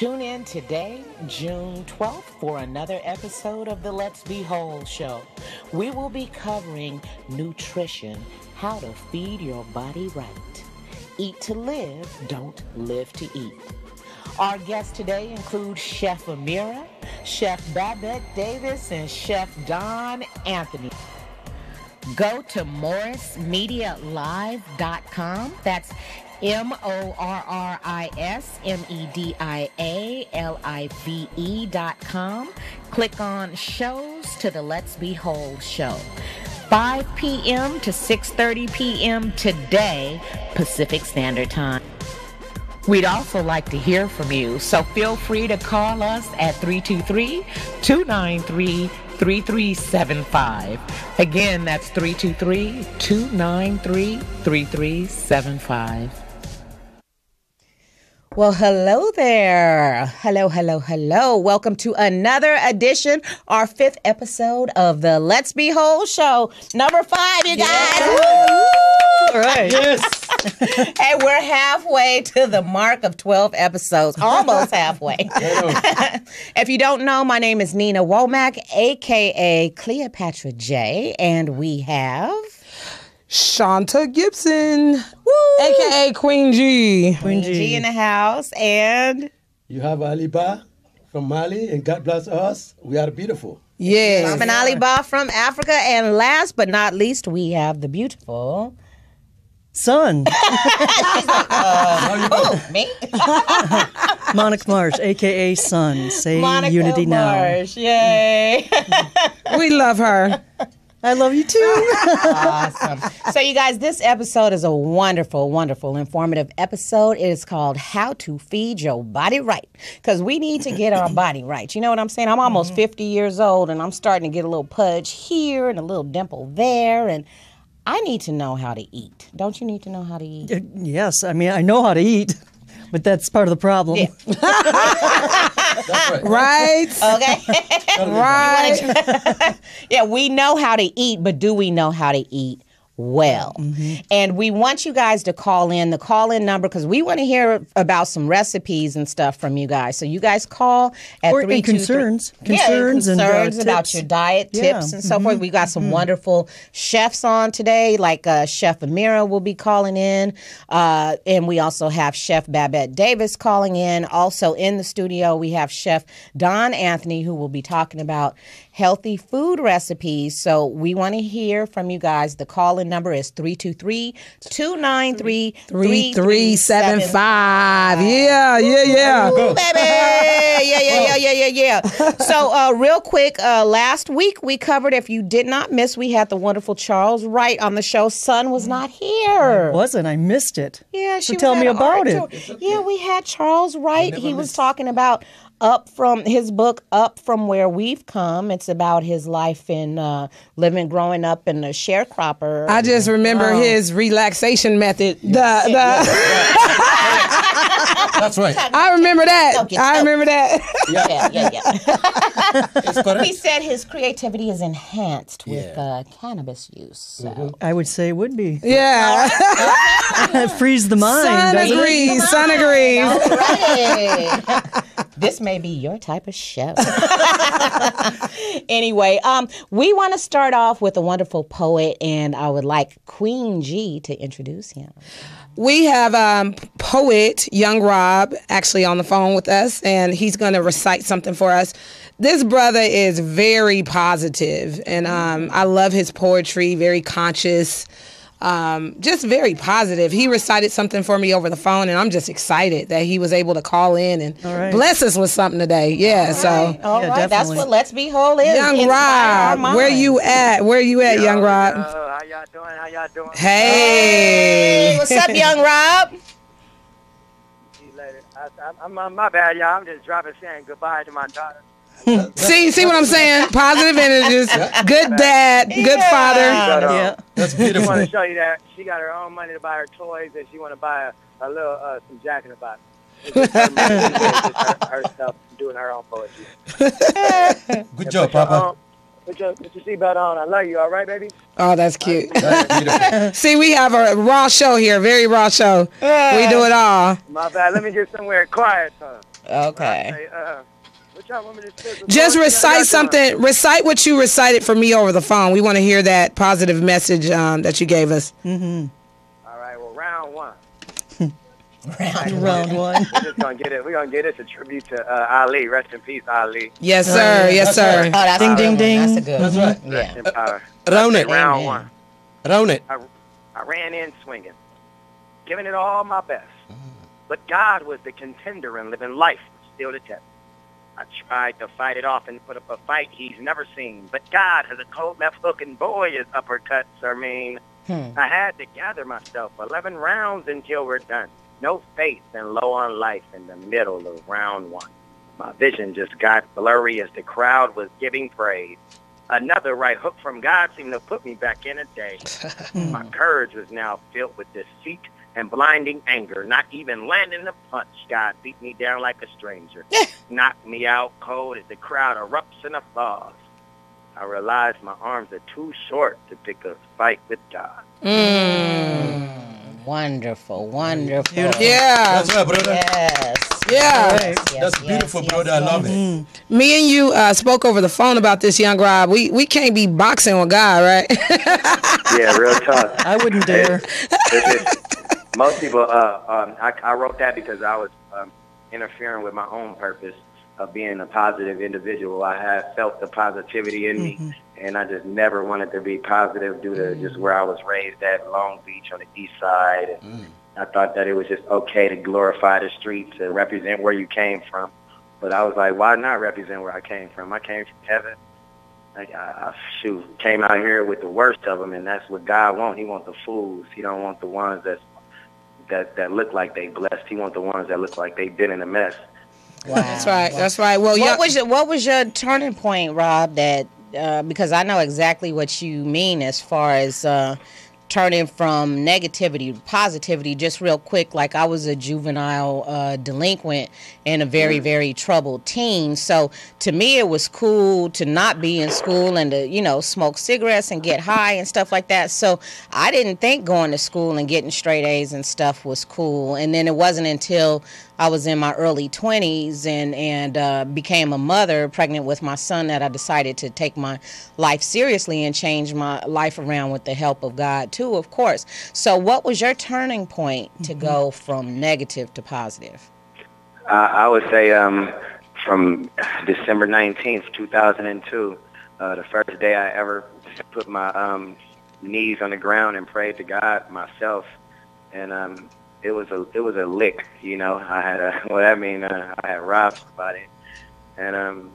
Tune in today, June 12th, for another episode of the Let's Be Whole show. We will be covering nutrition, how to feed your body right. Eat to live, don't live to eat. Our guests today include Chef Ameera, Chef Babette Davis, and Chef Don Anthony. Go to morrismedialive.com. That's M O R R I S M E D I A L I V E dot com. Click on shows to the Let's Be show. 5 p.m. to 6:30 p.m. today, Pacific Standard Time. We'd also like to hear from you, so feel free to call us at 323 293 3375. Again, that's 323 293 3375. Well, hello there. Hello, hello, hello. Welcome to another edition, our fifth episode of the Let's Be Whole show. Number five, you guys. All right. Yes. hey, we're halfway to the mark of 12 episodes, almost halfway. if you don't know, my name is Nina Womack, aka Cleopatra J, and we have. Shonta Gibson, aka Queen G. Queen G in the house, and You have Aliba from Mali, and God bless us. We are beautiful. Yes. I'm an Ali Ba from Africa, and last but not least, we have the beautiful. Sun, Oh, me? Monica Marsh, aka Sun. Say Monica Unity now. Marsh. Yay. We love her. I love you too. awesome. So, you guys, this episode is a wonderful, wonderful, informative episode. It is called How to Feed Your Body Right. Because we need to get our body right. You know what I'm saying? I'm almost mm-hmm. 50 years old and I'm starting to get a little pudge here and a little dimple there. And I need to know how to eat. Don't you need to know how to eat? Uh, yes, I mean I know how to eat, but that's part of the problem. Yeah. Right. Right? Okay. right. yeah, we know how to eat, but do we know how to eat well? And we want you guys to call in the call in number because we want to hear about some recipes and stuff from you guys. So you guys call at Or three and concerns. Yeah, Concerns and, uh, concerns about tips. your diet Yeah, tips and so forth. We got some wonderful chefs on today, like uh, Chef Ameera will be calling in, uh, and we also have Chef Babette Davis calling in. Also in the studio, we have Chef Don Anthony who will be talking about healthy food recipes. So we want to hear from you guys. The call in number is 323 293 3375. Yeah, yeah, yeah. baby. Yeah, yeah, yeah, yeah, yeah, yeah. So, uh, real quick, uh, last week we covered, if you did not miss, we had the wonderful Charles Wright on the show. Sun was not here. Wasn't I missed it? Yeah, she So tell me about it. Yeah, we had Charles Wright. He was talking about up from his book up from where we've come. It's about his life in uh, living growing up in a sharecropper. I just remember his relaxation method. The the That's right. I remember that. I remember that. yeah yeah yeah It's he said his creativity is enhanced with Yeah. uh, cannabis use so. I would say it would be. Yeah. Freeze the mind. Sun doesn't it? agrees. Sun agrees. Right. this may be your type of show. anyway, um, we want to start off with a wonderful poet, and I would like Queen G to introduce him. We have um, poet Young Rob actually on the phone with us, and he's going to recite something for us. This brother is very positive, and um, I love his poetry. Very conscious, um, just very positive. He recited something for me over the phone, and I'm just excited that he was able to call in and right. bless us with something today. Yeah, so. All right, Yeah, that's what Let's Be Whole is. Young Rob, where you at? Where you at, Young Rob? Yo, how y'all doing? How y'all doing? Hey. Hey, what's up, Young Rob? Later. I, I, I'm, I'm my bad, y'all. I'm just dropping saying goodbye to my daughter. See, see what I'm saying? Positive images. Good dad, good father. But, um, Yeah. That's I want to show you that she got her own money to buy her toys, and she want to buy a, a little uh, some Jack in the Box. It's her, money. Her, her stuff, doing her own poetry. Good job, Papa. Um, put your put your seatbelt on. I love you. All right, baby. Oh, that's cute. That's. See, we have a raw show here, very raw show. We do it all. My bad. Let me get somewhere quiet. Huh? Okay. Hey, uh, Just recite doing? something. Recite what you recited for me over the phone. We want to hear that positive message um, that you gave us. All right. Well, round one. Round one. We're just gonna get it. We're gonna get this a tribute to uh, Ali. Rest in peace, Ali. Yes, sir. Yes, sir. Oh, that's Ding, ding, ding. That's a good That's one. right. Yeah. Rest in power. Round it. Round one. Round it. I, I ran in swinging, giving it all my best. But God was the contender and living life was still the test. I tried to fight it off and put up a fight he's never seen. But God has a cold left hook and boy, his uppercuts are mean. Hmm. I had to gather myself 11 rounds until we're done. No faith and low on life in the middle of round one. My vision just got blurry as the crowd was giving praise. Another right hook from God seemed to put me back in a day. My courage was now filled with deceit and blinding anger. Not even landing a punch, God beat me down like a stranger. Knocked me out cold as the crowd erupts in applause. I realized my arms are too short to pick a fight with God. Mm. Wonderful, wonderful. Yeah. That's right, brother. Yes. Yeah. Yes, That's yes, beautiful, yes, brother. I yes. love it. Me and you uh, spoke over the phone about this, young Rob. We we can't be boxing with God, right? Yeah, real tough. I wouldn't dare. Most people, uh, um, I, I wrote that because I was um, interfering with my own purpose of being a positive individual. I had felt the positivity in me, and I just never wanted to be positive due to just where I was raised at Long Beach on the east side. And I thought that it was just okay to glorify the streets and represent where you came from. But I was like, why not represent where I came from? I came from heaven. Like, I, I shoot, came out here with the worst of them, and that's what God wants. He wants the fools. He don't want the ones that that that look like they blessed. He want the ones that look like they've been in a mess. That's right. That's right. Well, What was your What was your turning point, Rob? That uh, because I know exactly what you mean as far as uh, turning from negativity to positivity. Just real quick, like I was a juvenile uh, delinquent and a very very troubled teen. So to me, it was cool to not be in school and to you know smoke cigarettes and get high and stuff like that. So I didn't think going to school and getting straight A's and stuff was cool. And then it wasn't until I was in my early 20s and and uh, became a mother, pregnant with my son, that I decided to take my life seriously and change my life around with the help of God too, of course. So, what was your turning point to go from negative to positive? I, I would say um, from December 19th, 2002, uh, the first day I ever put my um, knees on the ground and prayed to God myself, and um, it was a it was a lick, you know. I had a what I mean, uh, I had robbed somebody, and um,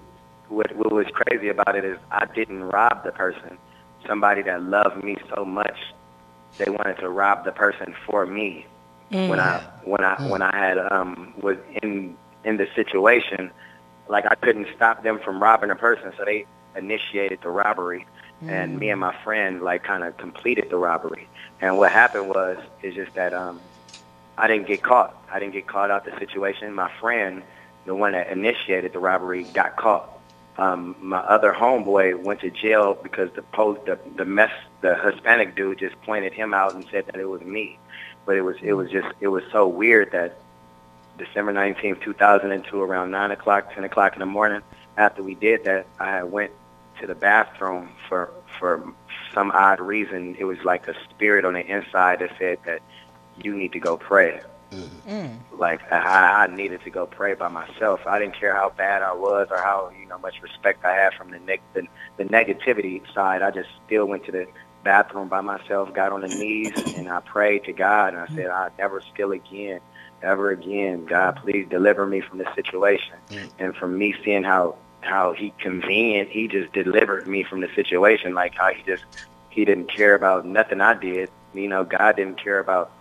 what what was crazy about it is I didn't rob the person. Somebody that loved me so much, they wanted to rob the person for me when I when I when I had um was in in the situation, like I couldn't stop them from robbing a person, so they initiated the robbery, and me and my friend like kind of completed the robbery. And what happened was is just that um I didn't get caught. I didn't get caught out the situation. My friend, the one that initiated the robbery, got caught. Um, my other homeboy went to jail because the post the the mess the Hispanic dude just pointed him out and said that it was me but it was it was just it was so weird that December nineteenth, two thousand and two, around nine o'clock, ten o'clock in the morning, after we did that, I went to the bathroom for for some odd reason. It was like a spirit on the inside that said that you need to go pray. Mm-hmm. Mm. Like I, I needed to go pray by myself. I didn't care how bad I was or how you know much respect I had from the neg- the, the negativity side. I just still went to the bathroom by myself, got on the knees, and I prayed to God. And I said, "I never steal again, ever again. God, please deliver me from this situation." Mm. And from me seeing how how He convenient, He just delivered me from the situation. Like how He just He didn't care about nothing I did. You know, God didn't care about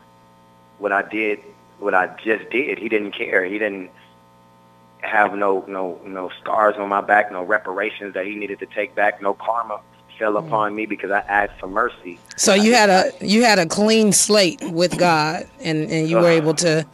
what I did, what I just did. He didn't care. He didn't have no no no scars on my back, no reparations that he needed to take back, no karma fell upon me because I asked for mercy. so you had a you had a clean slate with God, and and you were able to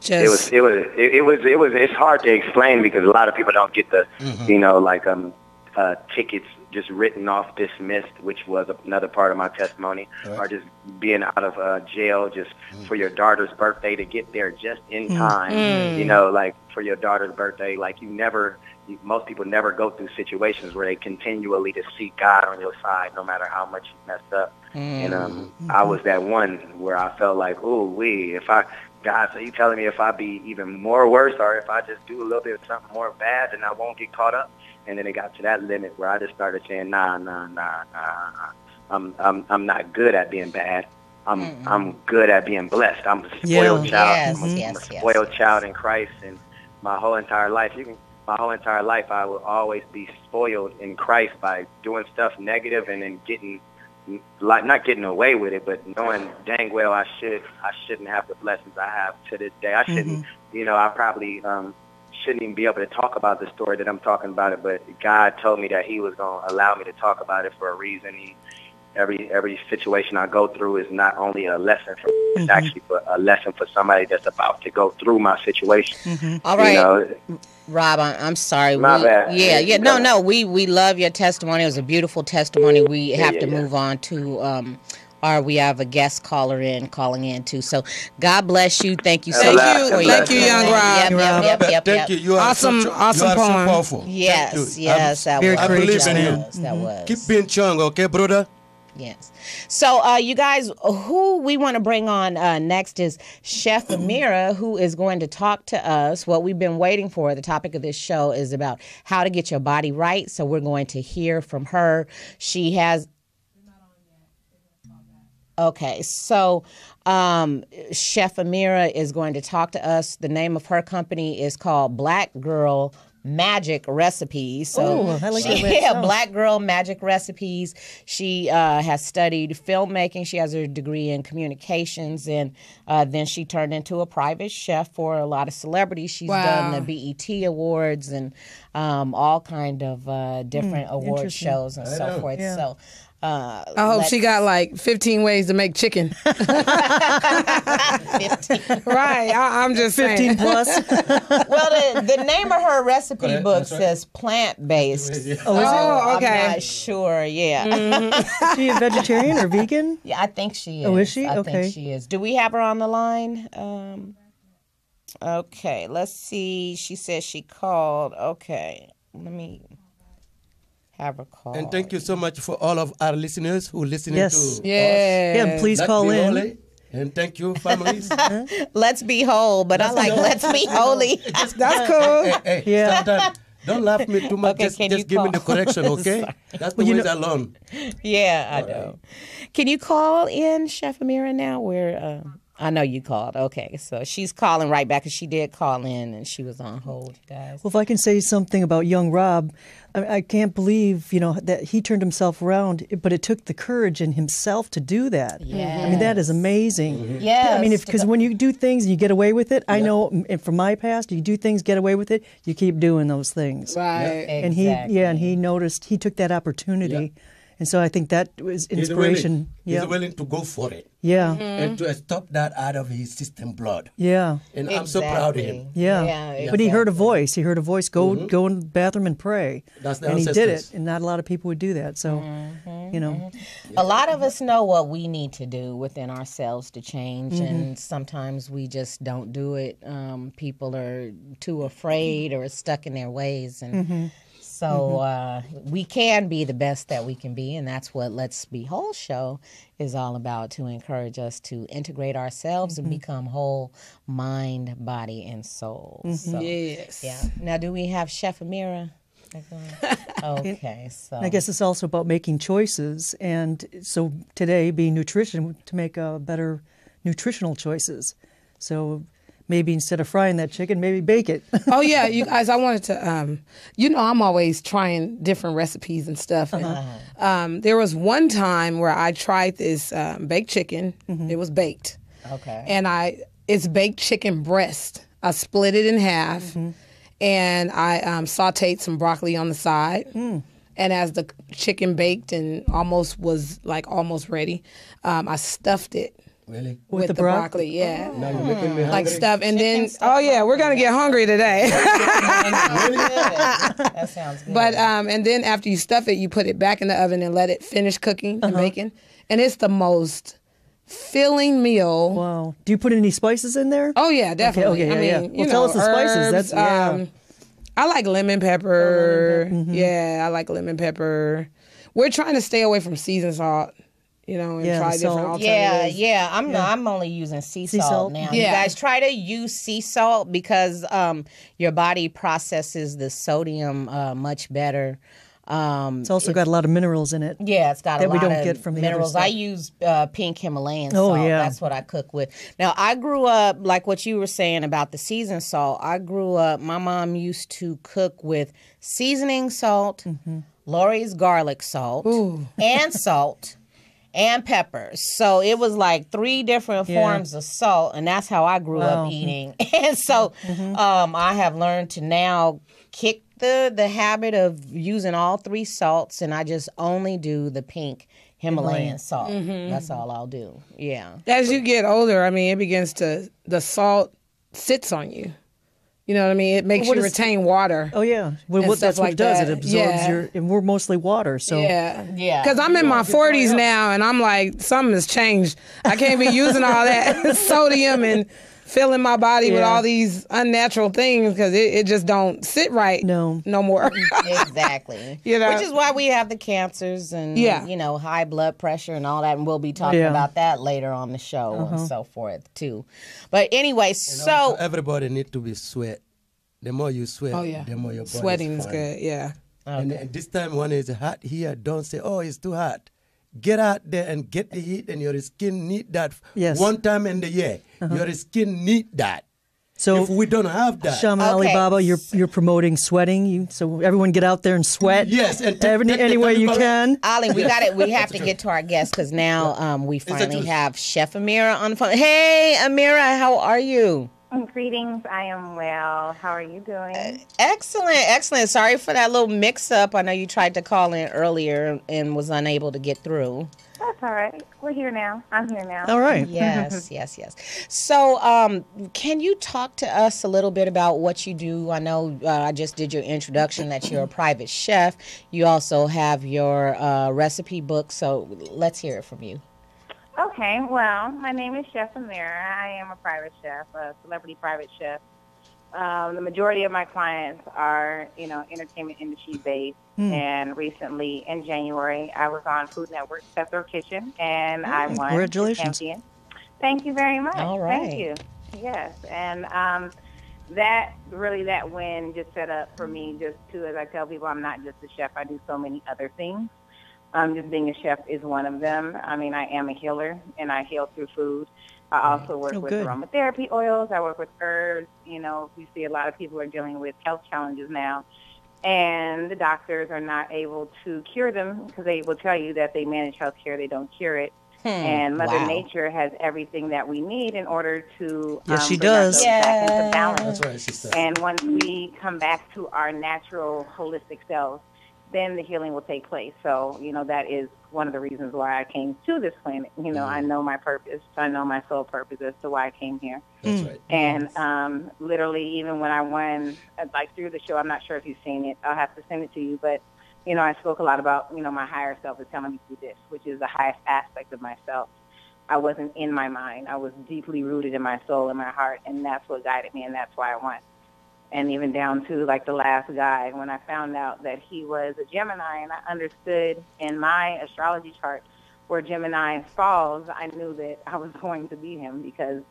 just It was it was it, it was it was it's hard to explain because a lot of people don't get the you know like um uh, tickets just written off, dismissed, which was another part of my testimony, Right. or just being out of uh, jail just mm. for your daughter's birthday to get there just in mm. time. You mm. know, like for your daughter's birthday, like you never, you, most people never go through situations where they continually to seek God on your side, no matter how much you messed up. And um, mm-hmm. I was that one where I felt like, ooh, we, if I, God, so you telling me if I be even more worse, or if I just do a little bit of something more bad, then I won't get caught up. And then it got to that limit where I just started saying, nah, nah, nah, nah. I'm, I'm, I'm not good at being bad. I'm, I'm good at being blessed. I'm a spoiled Yeah. child. Yes, I'm, a, I'm yes, a yes. spoiled child in Christ, and my whole entire life, you can, my whole entire life, I will always be spoiled in Christ by doing stuff negative and then getting, like not getting away with it, but knowing dang well I should, I shouldn't have the blessings I have to this day. I shouldn't, you know, I probably um, shouldn't even be able to talk about the story that I'm talking about it, but God told me that He was going to allow me to talk about it for a reason. He, every every situation I go through is not only a lesson for me, it's actually for a lesson for somebody that's about to go through my situation. All right. You know, Rob, I, I'm sorry. My we, bad. Yeah, Yeah, yeah. No, no. We we love your testimony. It was a beautiful testimony. We have yeah, to yeah. move on to um or we have a guest caller in calling in too. So God bless you. Thank you so Thank much you. for Thank you, young. Rob. Yep, yep, yep, But yep, thank yep. you. You are Awesome- so, awesome you are poem. so powerful. Yes, yes, I'm- that was. I believe that in you. was, That was. Keep being strong, okay, brother? Yes. So, uh, you guys, who we want to bring on uh, next is Chef Ameera, who is going to talk to us. What we've been waiting for. The topic of this show is about how to get your body right. So, we're going to hear from her. She has. Okay, so um, Chef Ameera is going to talk to us. The name of her company is called Black Girl Magic Recipes. So Ooh, I like she, the yeah. Black Girl Magic Recipes. She uh, has studied filmmaking. She has her degree in communications, and uh, then she turned into a private chef for a lot of celebrities. She's Wow. done the BET Awards and um, all kind of uh, different award shows and so forth. Yeah. So. Uh, I hope she got like 15 ways to make chicken. right. I, I'm just 15 saying. plus. well, the, the name of her recipe Correct, book that's right. says plant based. Oh, is Oh, okay. I'm not sure. Yeah. it? Is she a vegetarian or vegan? Yeah, I think she is. Oh, is she? I Okay. think she is. Do we have her on the line? Um, okay, let's see. She says she called. Okay, let me have her call. And thank you so much for all of our listeners who listening Yes. to Yeah. Yeah, please Let's call in. Holy. And thank you, families. Let's be whole, but I like let's be holy. That's cool. hey, hey, Yeah. stop that. Don't laugh me too much. Okay, just just give me the correction, okay? That's the you ways know- alone. yeah, I know. Can you call in Chef Ameera now? Where uh, I know you called. Okay, so she's calling right back, because she did call in, and she was on hold, you guys. Well, if I can say something about young Rob, I, I can't believe you know that he turned himself around, but it took the courage in himself to do that. Yeah. I mean, that is amazing. Mm-hmm. Yes, I mean, to because when you do things and you get away with it, I know from my past, you do things, get away with it, you keep doing those things. Right. And he, yeah, and he noticed, he took that opportunity, and so I think that was He's inspiration. willing, Yeah, he's willing to go for it yeah, and to stop that out of his system blood. yeah. And I'm so proud of him. Exactly. Yeah. Yeah, but he heard a voice. He heard a voice. Go go in the bathroom and pray. Mm-hmm. That's the and he did it, and not a lot of people would do that. So, Mm-hmm. you know, A lot of us know what we need to do within ourselves to change, Mm-hmm. and sometimes we just don't do it. Um, people are too afraid or stuck in their ways, and Mm-hmm. so uh, we can be the best that we can be, and that's what Let's Be Whole show is all about to encourage us to integrate ourselves Mm-hmm. and become whole mind, body, and soul. Mm-hmm. So, Yes. yeah. Now, do we have Chef Ameera? Okay, so I guess it's also about making choices. And so today, being nutrition to make uh, better nutritional choices. So maybe instead of frying that chicken, maybe bake it. oh yeah, you guys. I wanted to. Um, you know, I'm always trying different recipes and stuff. And, um, there was one time where I tried this um, baked chicken. It was baked, okay. and I it's baked chicken breast. I split it in half, and I um, sautéed some broccoli on the side. And as the chicken baked and almost was like almost ready, um, I stuffed it Really? with, the the, broccoli? broccoli. Yeah. Now you're making me hungry. Like stuff, and then oh yeah, we're gonna get hungry today. that sounds good. but um, and then after you stuff it, you put it back in the oven and let it finish cooking and baking, and it's the most filling meal. Wow. Do you put any spices in there? Oh yeah, definitely. okay, I yeah, mean, yeah. you Well, tell know, us the spices. herbs, That's- yeah. um, I like lemon pepper. Yeah, I like lemon pepper. We're trying to stay away from seasoned salt, you know, and Yeah, try different salt. Yeah, alternatives. yeah. I'm not I'm only using sea, Sea salt, salt? now. Yeah. You guys try to use sea salt because um your body processes the sodium uh, much better. Um, It's also got a lot of minerals in it. yeah, it's got that a we lot don't of get from minerals. I use uh, pink Himalayan Oh, salt. yeah. That's what I cook with. Now, I grew up like what you were saying about the seasoned salt. I grew up. My mom used to cook with seasoning salt, Mm-hmm. Lawry's garlic salt, and salt. And peppers. So it was like three different Yeah. forms of salt, and that's how I grew Wow. Mm-hmm. up eating. And so um, I have learned to now kick the the habit of using all three salts, and I just only do the pink Himalayan salt. Mm-hmm. That's all I'll do. Yeah. As you get older, I mean, it begins to the salt sits on you. You know what I mean? It makes What you is- retain water. Oh yeah. Well, what, stuff that's what like it does. that. It absorbs Yeah. your. And we're mostly water, so Yeah. Yeah. Because I'm in my 40s now and I'm like, something has changed. I can't be using all that sodium and filling my body with all these unnatural things because it, it just don't sit right No. no more. exactly. You know? Which is why we have the cancers and Yeah. you know high blood pressure and all that, and we'll be talking Yeah. about that later on the show Uh-huh. and so forth too. But anyway, so everybody need to be sweat. The more you sweat, oh, yeah. the more your body Sweating is good. Yeah. And uh, this time when it's hot here, don't say, "Oh, it's too hot." Get out there and get the heat, and your skin need that. Yes. One time in the year, your skin need that. So if we don't have that, Shaman Okay. Alibaba, you're you're promoting sweating. You so everyone get out there and sweat. Yes, and take- Every, take the any way you can. Ali, we got it. We have to get to our guests because now um, we finally have Chef Ameera on the phone. Hey, Ameera, how are you? Greetings. I am well. How are you doing? Excellent, excellent. Sorry for that little mix-up. I know you tried to call in earlier and was unable to get through. That's all right. We're here now. I'm here now. All right. Yes, yes, yes. So, um, can you talk to us a little bit about what you do? I know uh, I just did your introduction that you're a private chef. You also have your uh, recipe book. So, let's hear it from you. Okay. Well, my name is Chef Ameera. I am a private chef, a celebrity private chef. Um, the majority of my clients are, you know, entertainment industry based. And recently, in January, I was on Food Network's Cutthroat Kitchen, and I won Congratulations. champion. Thank you very much. All right. Thank you. Yes, and um, that really that win just set up for me. Just to, as I tell people, I'm not just a chef. I do so many other things. Um, just being a chef is one of them. I mean, I am a healer, and I heal through food. I also work Oh, with good. aromatherapy oils. I work with herbs. You know, we see a lot of people are dealing with health challenges now, and the doctors are not able to cure them because they will tell you that they manage health care, they don't cure it. And Mother Wow. Nature has everything that we need in order to Yes, um, she bring ourselves does. back into balance. That's right, sister. And once we come back to our natural holistic selves, then the healing will take place. So, you know, that is one of the reasons why I came to this planet. You know, I know my purpose. I know my soul purpose as to why I came here. That's right. And um, literally, even when I won, uh, like through the show, I'm not sure if you've seen it. I'll have to send it to you. But, you know, I spoke a lot about, you know, my higher self is telling me to do this, which is the highest aspect of myself. I wasn't in my mind. I was deeply rooted in my soul and my heart, and that's what guided me, and that's why I won. And even down to like the last guy, when I found out that he was a Gemini, and I understood in my astrology chart where Gemini falls, I knew that I was going to be him because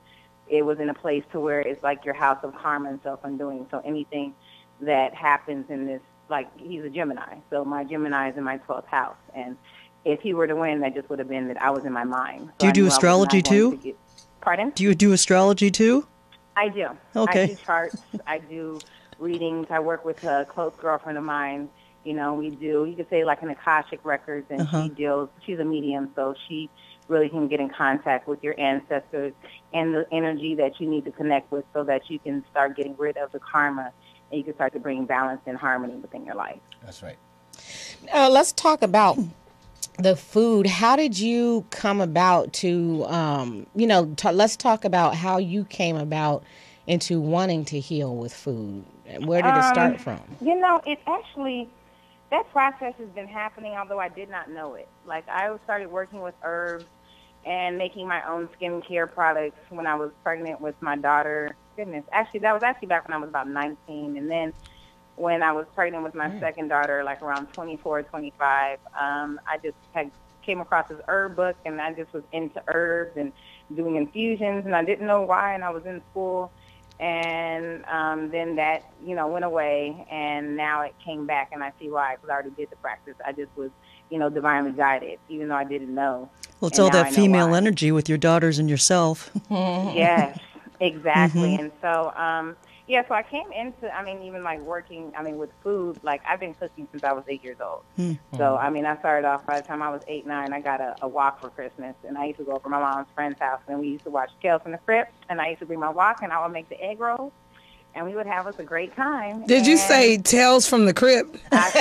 it was in a place to where it's like your house of karma and self undoing. So anything that happens in this, like he's a Gemini, so my Gemini is in my 12th house, and if he were to win, that just would have been that I was in my mind. So Do you I do knew I was not astrology too? to get- Pardon? Do you do astrology too? I do. Okay. I do charts. I do readings. I work with a close girlfriend of mine. You know, we do, you could say like an Akashic Records, and Uh-huh. she deals, she's a medium, so she really can get in contact with your ancestors and the energy that you need to connect with so that you can start getting rid of the karma and you can start to bring balance and harmony within your life. That's right. Uh, let's talk about the food how did you come about to um you know t- let's talk about how you came about into wanting to heal with food where did it start Um, from You know, it actually that process has been happening, although I did not know it. Like I started working with herbs and making my own skincare products when I was pregnant with my daughter. Goodness, actually, that was actually back when I was about 19, and then when I was pregnant with my second daughter, like around 24, 25, um, I just had came across this herb book, and I just was into herbs and doing infusions, and I didn't know why, and I was in school and um, then that you know went away and now it came back and i see why because i already did the practice i just was you know divinely guided even though i didn't know Well, it's And all that female why. energy with your daughters and yourself. yes exactly Mhm. and so um yeah so i came into i mean even like working i mean with food like i've been cooking since i was eight years old Hmm. so I mean, I started off by the time I was eight, nine. I got a, a wok for Christmas, and I used to go over to my mom's friend's house, and we used to watch Tales from the Crypt. And I used to bring my wok, and I would make the egg rolls, and we would have us a great time. Did you say Tales from the Crypt? I'd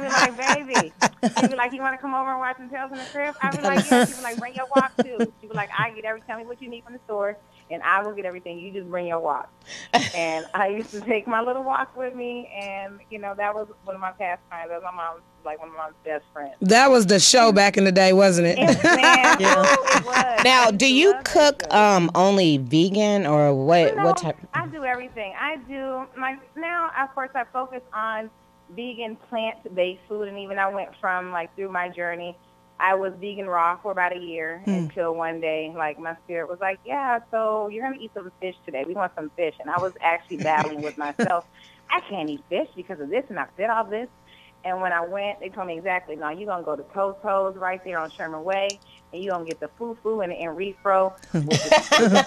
be like, baby. She'd be like, you want to come over and watch some Tales from the Crypt? I'd be like, yeah. She'd be like, bring your wok too. She'd be like, I get every, tell me what you need from the store, and I will get everything. You just bring your wok. and I used to take my little wok with me, and you know that was one of my pastimes. That was my mom's, like one of my mom's best friends. That was the show back in the day, wasn't it? It, man, it was. now do you cook um only vegan or what No, what type I do everything. I do my now. Of course, I focus on vegan, plant-based food, and even I went from like through my journey. I was vegan raw for about a year Hmm. until one day, like my spirit was like, "Yeah, so you're gonna eat some fish today. We want some fish." And I was actually battling with myself. I can't eat fish because of this, and I said all this. And when I went, they told me exactly, no, you're going to go to Toto's right there on Sherman Way, and you're going to get the fufu and, and refro.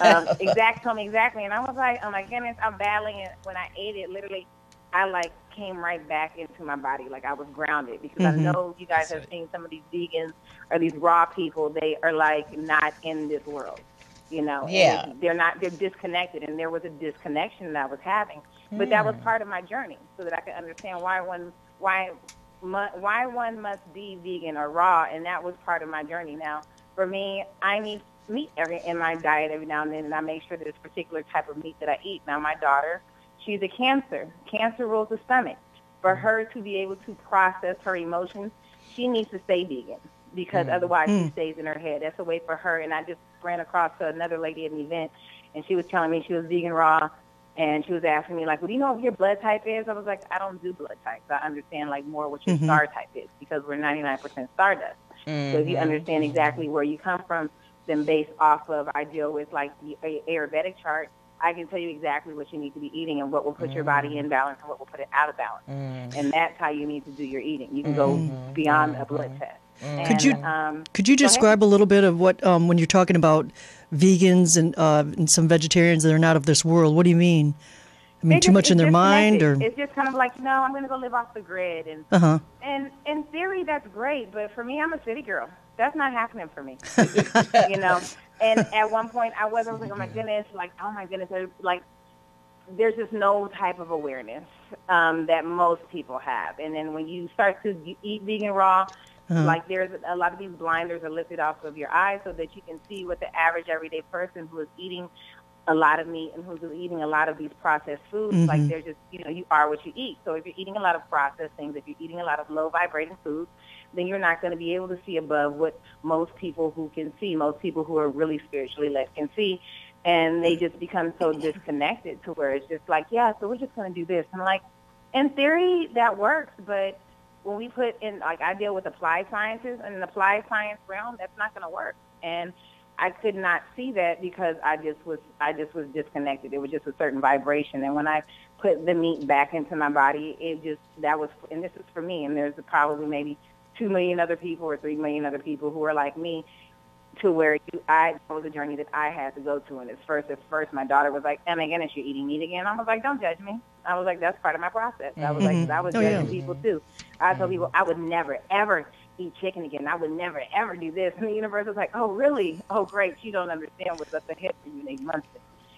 Um, exact, told me exactly. And I was like, oh my goodness, I'm battling it. When I ate it, literally, I like came right back into my body. Like I was grounded because I Mhm. know you guys have seen some of these vegans or these raw people. They are like not in this world, you know. and Yeah. they're not. They're disconnected, and there was a disconnection that I was having. But that was Hmm. part of my journey, so that I could understand why one why why one must be vegan or raw, and that was part of my journey. Now, for me, I need meat every in my diet every now and then, and I make sure there's a particular type of meat that I eat. Now, my daughter, she's a cancer. Cancer rules the stomach. For her to be able to process her emotions, she needs to stay vegan because Mm. otherwise she Mm. stays in her head. That's a way for her. And I just ran across to another lady at an event, and she was telling me she was vegan raw, and she was asking me like, "Well, do you know what your blood type is?" I was like, "I don't do blood types. I understand like more what your Mhm. star type is because we're 99% stardust. So if you Mhm. understand exactly where you come from, then based off of I deal with like the A- Ayurvedic chart, I can tell you exactly what you need to be eating and what will put your body in balance and what will put it out of balance. And that's how you need to do your eating. You can go beyond a blood test. Could you um, could you describe a little bit of what um, when you're talking about vegans and uh, and some vegetarians that are not of this world? What do you mean? I mean, It's too much in their mind, or it's just kind of like, no, I'm going to go live off the grid, and uh huh. and in theory that's great, but for me, I'm a city girl. That's not happening for me, you know. And at one point, I was, I was like, oh my goodness, like, oh my goodness, like, there's just no type of awareness um, that most people have. And then when you start to eat vegan raw, Uh-huh. like there's a lot of these blinders are lifted off of your eyes so that you can see what the average everyday person who is eating a lot of meat and who's eating a lot of these processed foods, like Mhm. they're just, you know, you are what you eat. So if you're eating a lot of processed things, if you're eating a lot of low vibrating foods, then you're not going to be able to see above what most people who can see, most people who are really spiritually led can see. And they just become so disconnected to where it's just like, yeah, so we're just going to do this. And I'm like, in theory, that works, but when we put in, like I deal with applied sciences, and in the applied science realm, that's not going to work. And I could not see that because I just was, I just was disconnected. It was just a certain vibration. And when I put the meat back into my body, it just, that was, and this is for me, and there's probably maybe two million other people or three million other people who are like me to where you, I that was a journey that I had to go to. And at first, at first, my daughter was like, "Oh my goodness, you're eating meat again." I was like, "Don't judge me." I was like, "That's part of my process." I was like, mm-hmm. I was Oh, yeah. judging people too. I told mm-hmm. people I would never ever eat chicken again. I would never ever do this. And the universe was like, "Oh, really? Oh, great. You don't understand what's up ahead for you next month."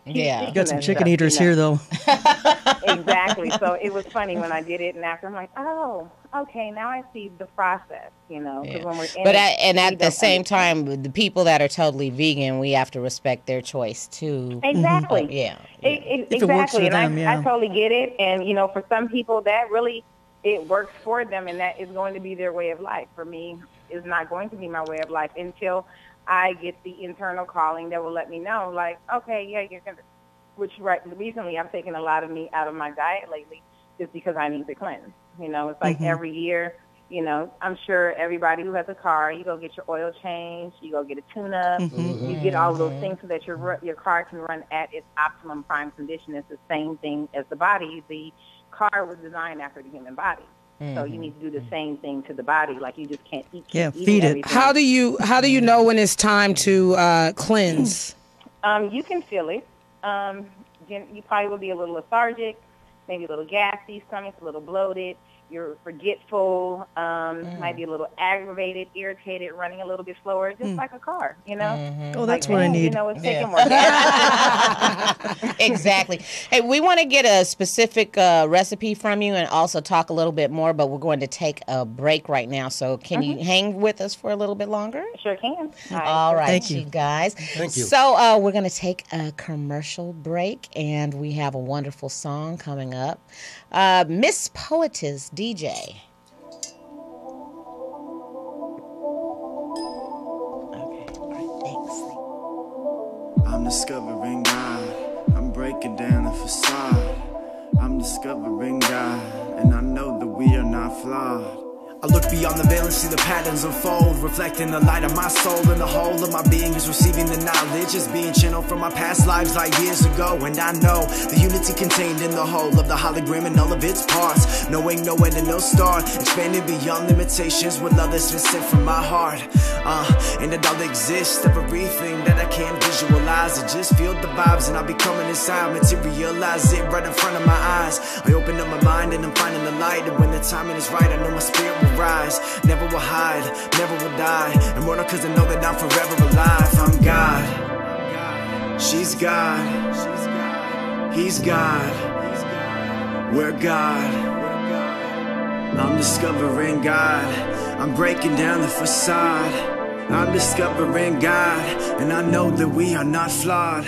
Yeah. seeking Got some chicken stuff, eaters you know? here, though. exactly. So it was funny when I did it, and after I'm like, oh, okay, now I see the process, you know. 'cause Yeah. when we're in But it, at, and at the same understand. time, the people that are totally vegan, we have to respect their choice too. Exactly. Yeah. It, it, If it works exactly, for and I, yeah. I totally get it. And you know, for some people, that really it works for them, and that is going to be their way of life. For me, is not going to be my way of life until I get the internal calling that will let me know, like, okay, yeah, you're gonna. Which right recently, I've taken a lot of meat out of my diet lately, just because I need to cleanse. You know, it's like mm-hmm. every year. You know, I'm sure everybody who has a car, you go get your oil changed, you go get a tune-up, mm-hmm. you mm-hmm. get all of those things so that your ru- your car can run at its optimum prime condition. It's the same thing as the body. The car was designed after the human body, so you need to do the same thing to the body. Like you just can't eat. Yeah, feed it. everything. How do you how do you know when it's time to uh, cleanse? Um, you can feel it. Um, you, you probably will be a little lethargic, maybe a little gassy, stomach's a little bloated. You're forgetful, um, might be a little aggravated, irritated, running a little bit slower, just like a car, you know. Oh, that's Like, what I "Dang, You know, it's Yeah. taking more gas. exactly. Hey, we want to get a specific uh, recipe from you and also talk a little bit more, but we're going to take a break right now. So, can you hang with us for a little bit longer? sure can. I- All right, Thank you. you guys. Thank you. So, uh, we're going to take a commercial break, and we have a wonderful song coming up. Uh, Miss Poetess DJ. I'm discovering God. I'm breaking down the facade. I'm discovering God, and I know that we are not flawed. I look beyond the veil and see the patterns unfold, reflecting the light of my soul, and the whole of my being is receiving the knowledge, is being channeled from my past lives like years ago. And I know the unity contained in the whole of the hologram and all of its parts, knowing no end and no start, expanding beyond limitations with love that's been sent from my heart. Uh, and it all exists, everything that I can't visualize. I just feel the vibes, and I'll be coming inside, materialize it right in front of my eyes. I open up my mind and I'm finding the light, and when the timing is right, I know my spirit will rise. Never will hide, never will die. Immortal cause I know that I'm forever alive. I'm God. She's God. He's God. We're God. I'm discovering God. I'm breaking down the facade. I'm discovering God. And I know that we are not flawed.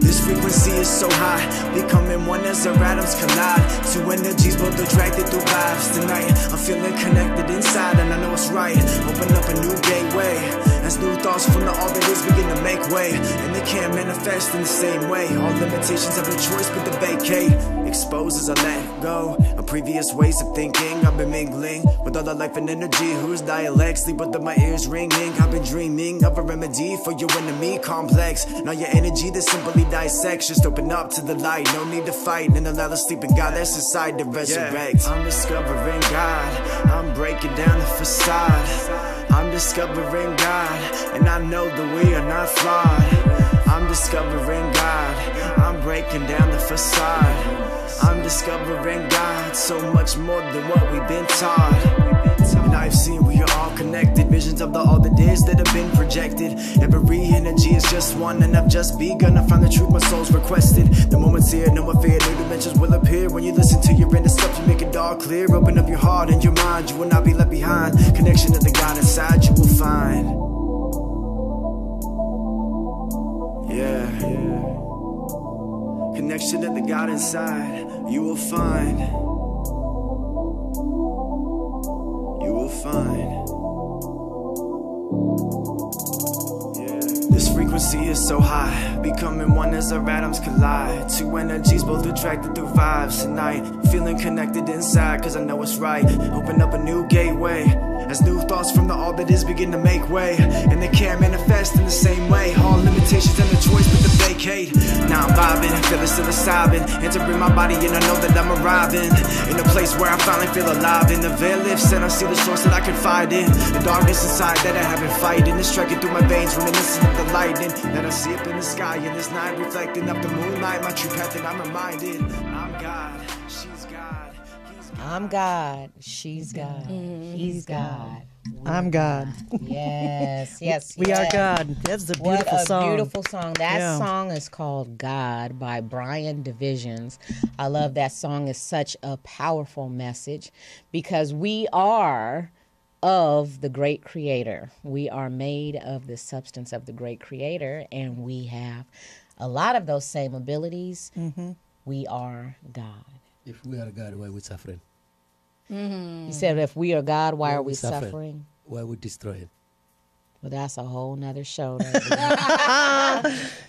This frequency is so high, becoming one as our atoms collide. Two energies both attracted through vibes. Tonight, I'm feeling connected inside, and I know it's right. Open up a new gateway. As new thoughts from the is begin to make way, and they can't manifest in the same way. All limitations have a choice but to vacate. Expose as I let go of previous ways of thinking. I've been mingling with all the life and energy whose dialects sleep with my ears ringing. I've been dreaming of a remedy for your enemy complex. Now your energy that simply dissects, just open up to the light. No need to fight and allow the sleeping God that's inside to resurrect. I'm discovering God. I'm breaking down the facade. I'm discovering God, and I know that we are not flawed. I'm discovering God. I'm breaking down the facade. I'm discovering God, so much more than what we've been taught. And I've seen we are all connected. Visions of the all the days that have been projected. Every energy is just one, and I've just begun to find the truth my soul's requested. The moment's here, no fear, new dimensions will appear. When you listen to your inner stuff, you make it all clear. Open up your heart and your mind, you will not be left behind. Connection to the God inside, you will find. Yeah. Connection to the God inside, you will find. You will find. This frequency is so high, becoming one as our atoms collide. Two energies both attracted through vibes tonight. Feeling connected inside, cause I know it's right. Open up a new gateway. As new thoughts from the all that is begin to make way. And they can't manifest in the same way. All limitations and the choice but to vacate. Now I'm vibing, feeling psilocybin. Entering my body and I know that I'm arriving. In a place where I finally feel alive. In the veil lifts and I see the source that I confide in. The darkness inside that I have been fighting is striking through my veins, reminiscent the lightning that I see up in the sky in this night, reflecting up the moonlight. My true path, and I'm reminded I'm God, she's God. He's God. I'm God. She's God. He's God. I'm God. Yes, yes. We are. God. That's a What beautiful a song. beautiful song. That Yeah. song is called God by Brian Divisions. I love that song. It's such a powerful message because we are of the great creator. We are made of the substance of the great creator and we have a lot of those same abilities. Mm-hmm. We are God. If we are God, why are we suffering? He said if we are God, why are we suffering? suffering? Why we destroying? Well, that's a whole nother show. that's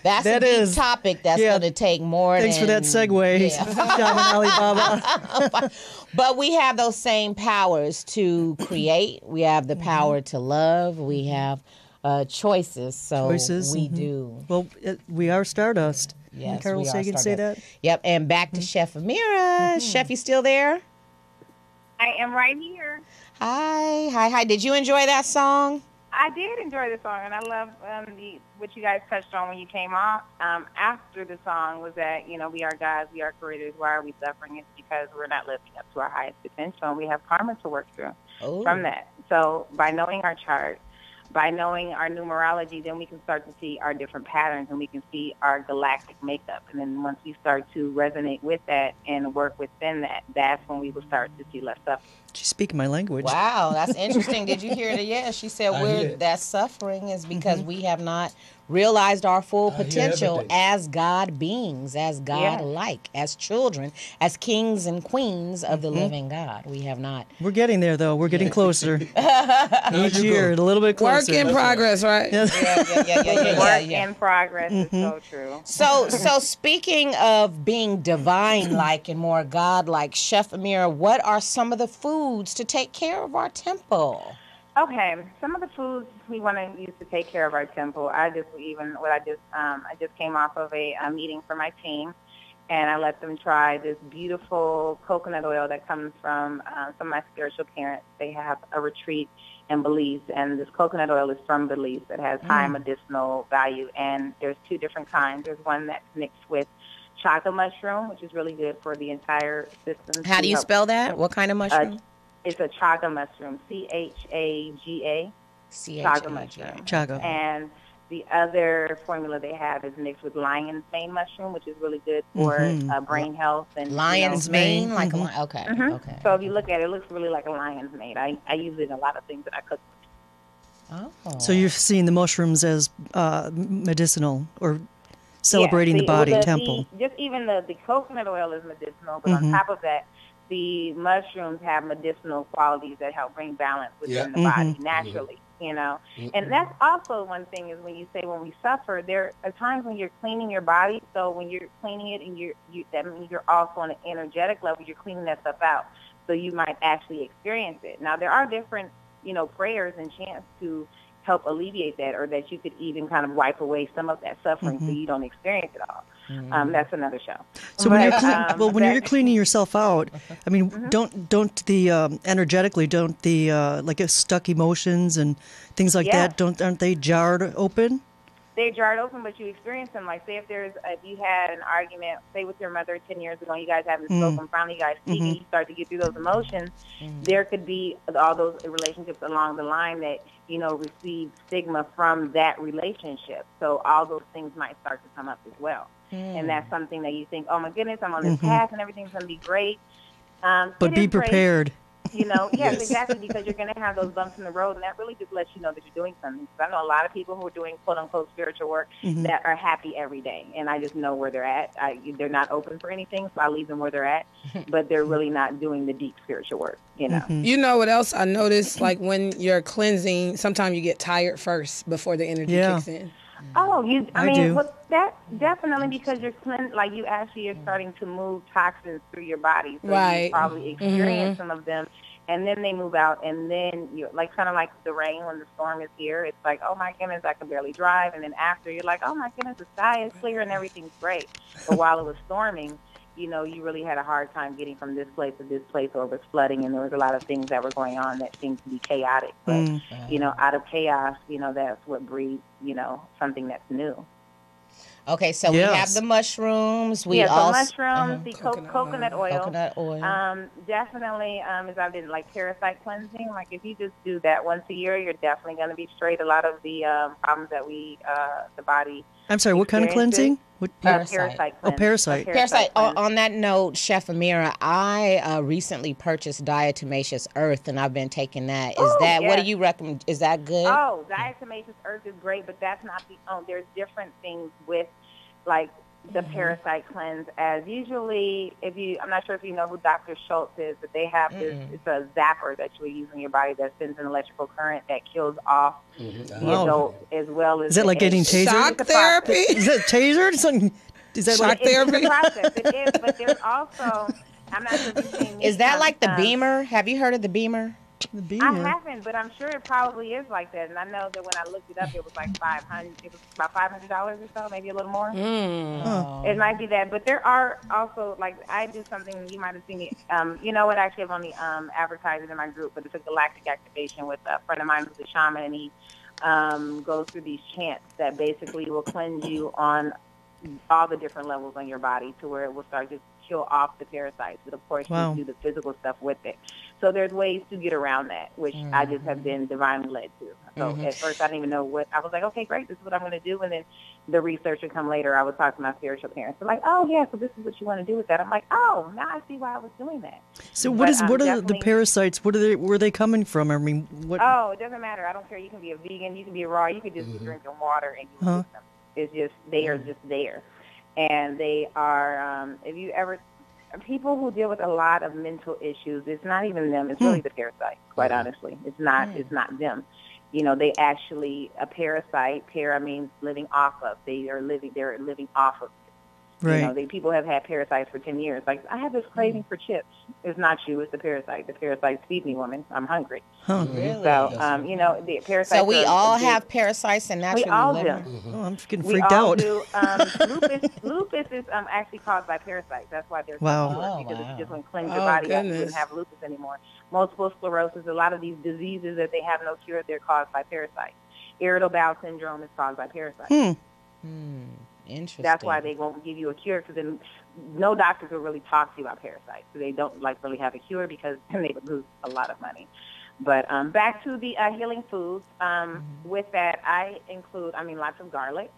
That a deep is- topic that's yeah. going to take more Thanks for that segue, Shaman Alibaba. But we have those same powers to create. We have the power to love. We have uh, choices. So Choices, we mhm. do. Well, it, we are Stardust. Didn't Yes, Carl we are Sagan say Stardust. that? Yep. And back to Chef Ameera. Chef, you still there? I am right here. Hi, hi, hi. Did you enjoy that song? I did enjoy the song, and I love um, the what you guys touched on when you came off. Um, after the song was that you know we are gods, we are creators. Why are we suffering? It's because we're not living up to our highest potential, and we have karma to work through Oh. from that. So by knowing our chart, by knowing our numerology, then we can start to see our different patterns, and we can see our galactic makeup. And then once we start to resonate with that and work within that, that's when we will start to see less suffering. She's speaking my language. Wow, that's interesting. Did you hear it? Yeah, she said I we're that suffering is because mm-hmm. we have not realized our full potential as God beings, as God like, as children, as kings and queens of the mm-hmm. living God. We have not. We're getting there, though. We're getting closer. Each year, a little bit closer. Work in progress, right? Yeah, yeah, yeah, yeah, yeah, yeah, Work yeah. in progress is so mm-hmm. true. So, so speaking of being divine-like and more God-like, Chef Ameera, what are some of the foods to take care of our temple? Okay, some of the foods we want to use to take care of our temple. I just even what I just um, I just came off of a, a meeting for my team, and I let them try this beautiful coconut oil that comes from uh, some of my spiritual parents. They have a retreat in Belize, and this coconut oil is from Belize that has high medicinal value. And there's two different kinds. There's one that's mixed with chaga mushroom, which is really good for the entire system. How do you help- spell that? What kind of mushroom? It's a chaga mushroom, C H A G A. chaga mushroom. Chaga. And the other formula they have is mixed with lion's mane mushroom, which is really good for Mhm. uh, brain health and you know, Lion's mane, like a lion. Okay, Mhm. okay. So if you look at it, it looks really like a lion's mane. I, I use it in a lot of things that I cook. Oh. So you're seeing the mushrooms as uh, medicinal or celebrating Yeah, the body well, temple. The, just even the, the coconut oil is medicinal, but on Mhm. top of that, the mushrooms have medicinal qualities that help bring balance within Yeah. the mm-hmm. body Mhm. naturally. You know, mm-hmm. and that's also one thing is when you say when we suffer, there are times when you're cleaning your body. So when you're cleaning it, and you're you, that means you're also on an energetic level. You're cleaning that stuff out, so you might actually experience it. Now there are different, you know, prayers and chants to help alleviate that, or that you could even kind of wipe away some of that suffering, so mm-hmm. you don't experience it all. Um, that's another show. So when you're But, cle- um, well, when that- you're cleaning yourself out, I mean, Mm-hmm. don't don't the um, energetically don't the uh, like uh, stuck emotions and things like Yeah. that don't aren't they jarred open? They're jarred open, but you experience them. Like, say if there's if you had an argument, say with your mother ten years ago, and you guys haven't Mm. spoken, finally you guys speak, and you start to get through those emotions. There could be all those relationships along the line that you know receive stigma from that relationship. So all those things might start to come up as well, and that's something that you think, oh my goodness, I'm on this path, and everything's going to be great. Um, But be prepared. Prepared. You know, yes, Yes. exactly, because you're going to have those bumps in the road, and that really just lets you know that you're doing something. 'Cause I know a lot of people who are doing quote unquote spiritual work Mm-hmm. that are happy every day, and I just know where they're at. I, they're not open for anything, so I leave them where they're at, but they're really not doing the deep spiritual work. You know, Mm-hmm. You know what else I noticed? Like when you're cleansing, sometimes you get tired first before the energy Yeah. kicks in. Oh, you. I, I mean, do. well, that definitely because you're clean, like you actually are starting to move toxins through your body. So Right. You probably mm-hmm. experience some of them, and then they move out, and then you're like kind of like the rain when the storm is here. It's like, oh my goodness, I can barely drive, and then after you're like, oh my goodness, the sky is clear and everything's great. But while it was storming. You know, you really had a hard time getting from this place to this place, or it was flooding, and there was a lot of things that were going on that seemed to be chaotic. But Mm. you know, out of chaos, you know, that's what breeds, you know, something that's new. Okay, so we have the mushrooms. We yeah, so also mushrooms, the co- coconut, oil. Coconut oil. Um, definitely, um, as I did like parasite cleansing. Like if you just do that once a year, you're definitely going to be straight. A lot of the um, problems that we, uh, the body. I'm sorry, what kind of cleansing? What, Uh, Parasite. parasite. Oh, cleanse. parasite. A Parasite. On, cleanse. on that note, Chef Ameera, I uh, recently purchased Diatomaceous Earth, and I've been taking that. Is Oh, that what do you recommend? Is that good? Oh, diatomaceous earth is great, but that's not the only. There's different things with, like the Mm-hmm. parasite cleanse. As usually, if you, I'm not sure if you know who Dr. Schultz is, but they have this. It's a zapper that you use in your body that sends an electrical current that kills off the Wow. adult as well as. Is that the like getting egg. tasered? Shock It's therapy? Is that tasered? Something? Is that Shock like? It's therapy? a process. It is, but there's also. I'm not sure if you've seen Is that like the um, Beamer? Have you heard of the Beamer? The I beamer. haven't, but I'm sure it probably is like that. And I know that when I looked it up, it was like five hundred. It was about five hundred dollars or so, maybe a little more. It might be that, but there are also like I do something you might have seen it. Um, you know what? Actually, I've only um, advertised it in my group, but it's a galactic activation with a friend of mine who's a shaman, and he um, goes through these chants that basically will cleanse you on all the different levels on your body to where it will start to kill off the parasites. But of course, Wow. you do the physical stuff with it. So there's ways to get around that, which I mm. just have been divinely led to. So mm-hmm. at first, I didn't even know what I was like. Okay, great, this is what I'm going to do, and then the research would come later. I would talk to my spiritual parents. They're like, "Oh yeah, so this is what you want to do with that." I'm like, "Oh, now I see why I was doing that." So what But is I'm what are the parasites? What are they? Where are they coming from? I mean, what? Oh, it doesn't matter. I don't care. You can be a vegan. You can be a raw. You can just mm-hmm. be drinking water and you Uh-huh. them. It's just they are mm. just there, and they are. Um, if you ever people who deal with a lot of mental issues, it's not even them. It's really the parasite. Quite honestly, it's not. It's not them. You know, they actually a parasite. Para means living off of. They are living. They're living off of. Right. You know, they, people have had parasites for 10 years. Like, I have this craving for chips. It's not you, it's the parasite. The parasites feed me, woman. I'm hungry. huh. So, um, you know, the parasites. So we are- all have parasites and naturally We all live do. them? Oh, I'm getting We freaked all out. do. Um, lupus, lupus is um, actually caused by parasites. That's why there's Wow. no cure, Oh, because wow. it's just going to cleanse your Oh, body out. You goodness. wouldn't have lupus anymore. Multiple sclerosis, a lot of these diseases that they have no cure, they're caused by parasites. Irritable bowel syndrome is caused by parasites. Hmm. Hmm. Interesting. That's why they won't give you a cure because then no doctors will really talk to you about parasites. So they don't like really have a cure because then they would lose a lot of money. But um, back to the uh, healing foods. Um, With that, I include, I mean, lots of garlic.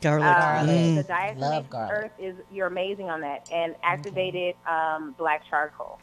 Garlic. Uh, Garlic. The diet Love garlic. earth is you're amazing on that, and activated um, black charcoal.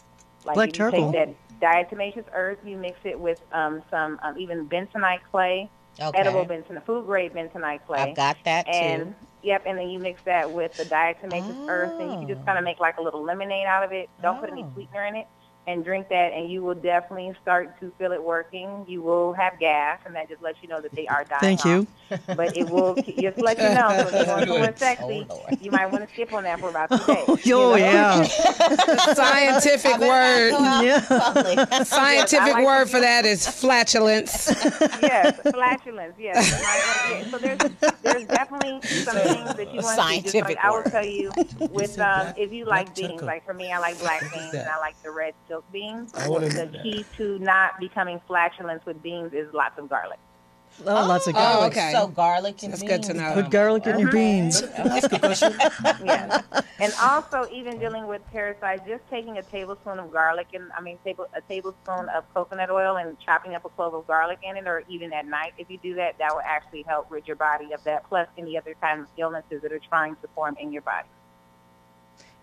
Like Black you charcoal. Take that diatomaceous earth, you mix it with um, some um, even bentonite clay, Okay. edible bentonite, food grade bentonite clay. I've got that too. Yep, and then you mix that with the diatomaceous earth, and you can just kind of oh. make like a little lemonade out of it. Don't put any Oh. sweetener in it, and drink that, and you will definitely start to feel it working. You will have gas, and that just lets you know that they are dying. Thank you. off. But it will just let you know. So if you're going somewhere sexy, Oh, you might want to skip on that for about two days. Oh, you know? yeah. Scientific word. yeah. Scientific like word for that is flatulence. yes, flatulence. Yes. You might wanna- So there's there's definitely some things that you want to do. Just like Scientific I will tell you with um if you like beans, like for me I like black beans and I like the red silk beans. I wanna The know that. key to not becoming flatulence with beans is lots of garlic. Oh, lots of Oh, garlic. okay. So garlic and That's good to know. Put come garlic in your mm-hmm. beans. Yes. and also even dealing with parasites, just taking a tablespoon of garlic and I mean table, a tablespoon of coconut oil and chopping up a clove of garlic in it, or even at night, if you do that, that will actually help rid your body of that. Plus any other kind of illnesses that are trying to form in your body.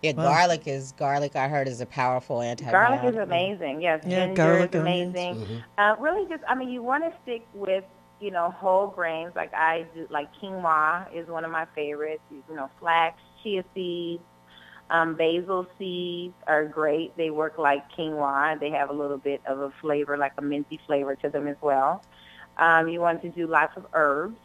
Yeah, Wow. garlic is garlic. I heard is a powerful antibiotic. Garlic is amazing. Yes, Yeah, ginger garlic, is onions. amazing. Uh, really, just I mean, you want to stick with you know whole grains. Like I do, like quinoa is one of my favorites. You know, flax, chia seeds, um, basil seeds are great. They work like quinoa. They have a little bit of a flavor, like a minty flavor to them as well. Um, you want to do lots of herbs.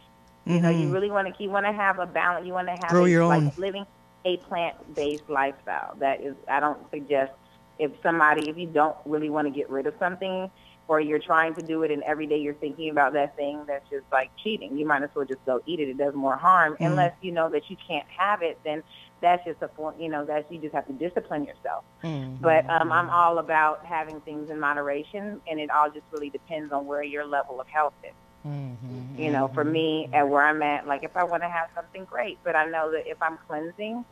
You know, you Mhm. really want to you want to have a balance. You want to have Grow a, your like own. living a plant-based lifestyle. That is, I don't suggest if somebody if you don't really want to get rid of something or you're trying to do it and every day you're thinking about that thing that's just like cheating. You might as well just go eat it. It does more harm Mm-hmm. unless you know that you can't have it. Then that's just a form. You know, that's you just have to discipline yourself. Mhm. But um, I'm all about having things in moderation, and it all just really depends on where your level of health is. Mm-hmm, you know, for mm-hmm. me, at where I'm at, like if I want to have something great, but I know that if I'm cleansing,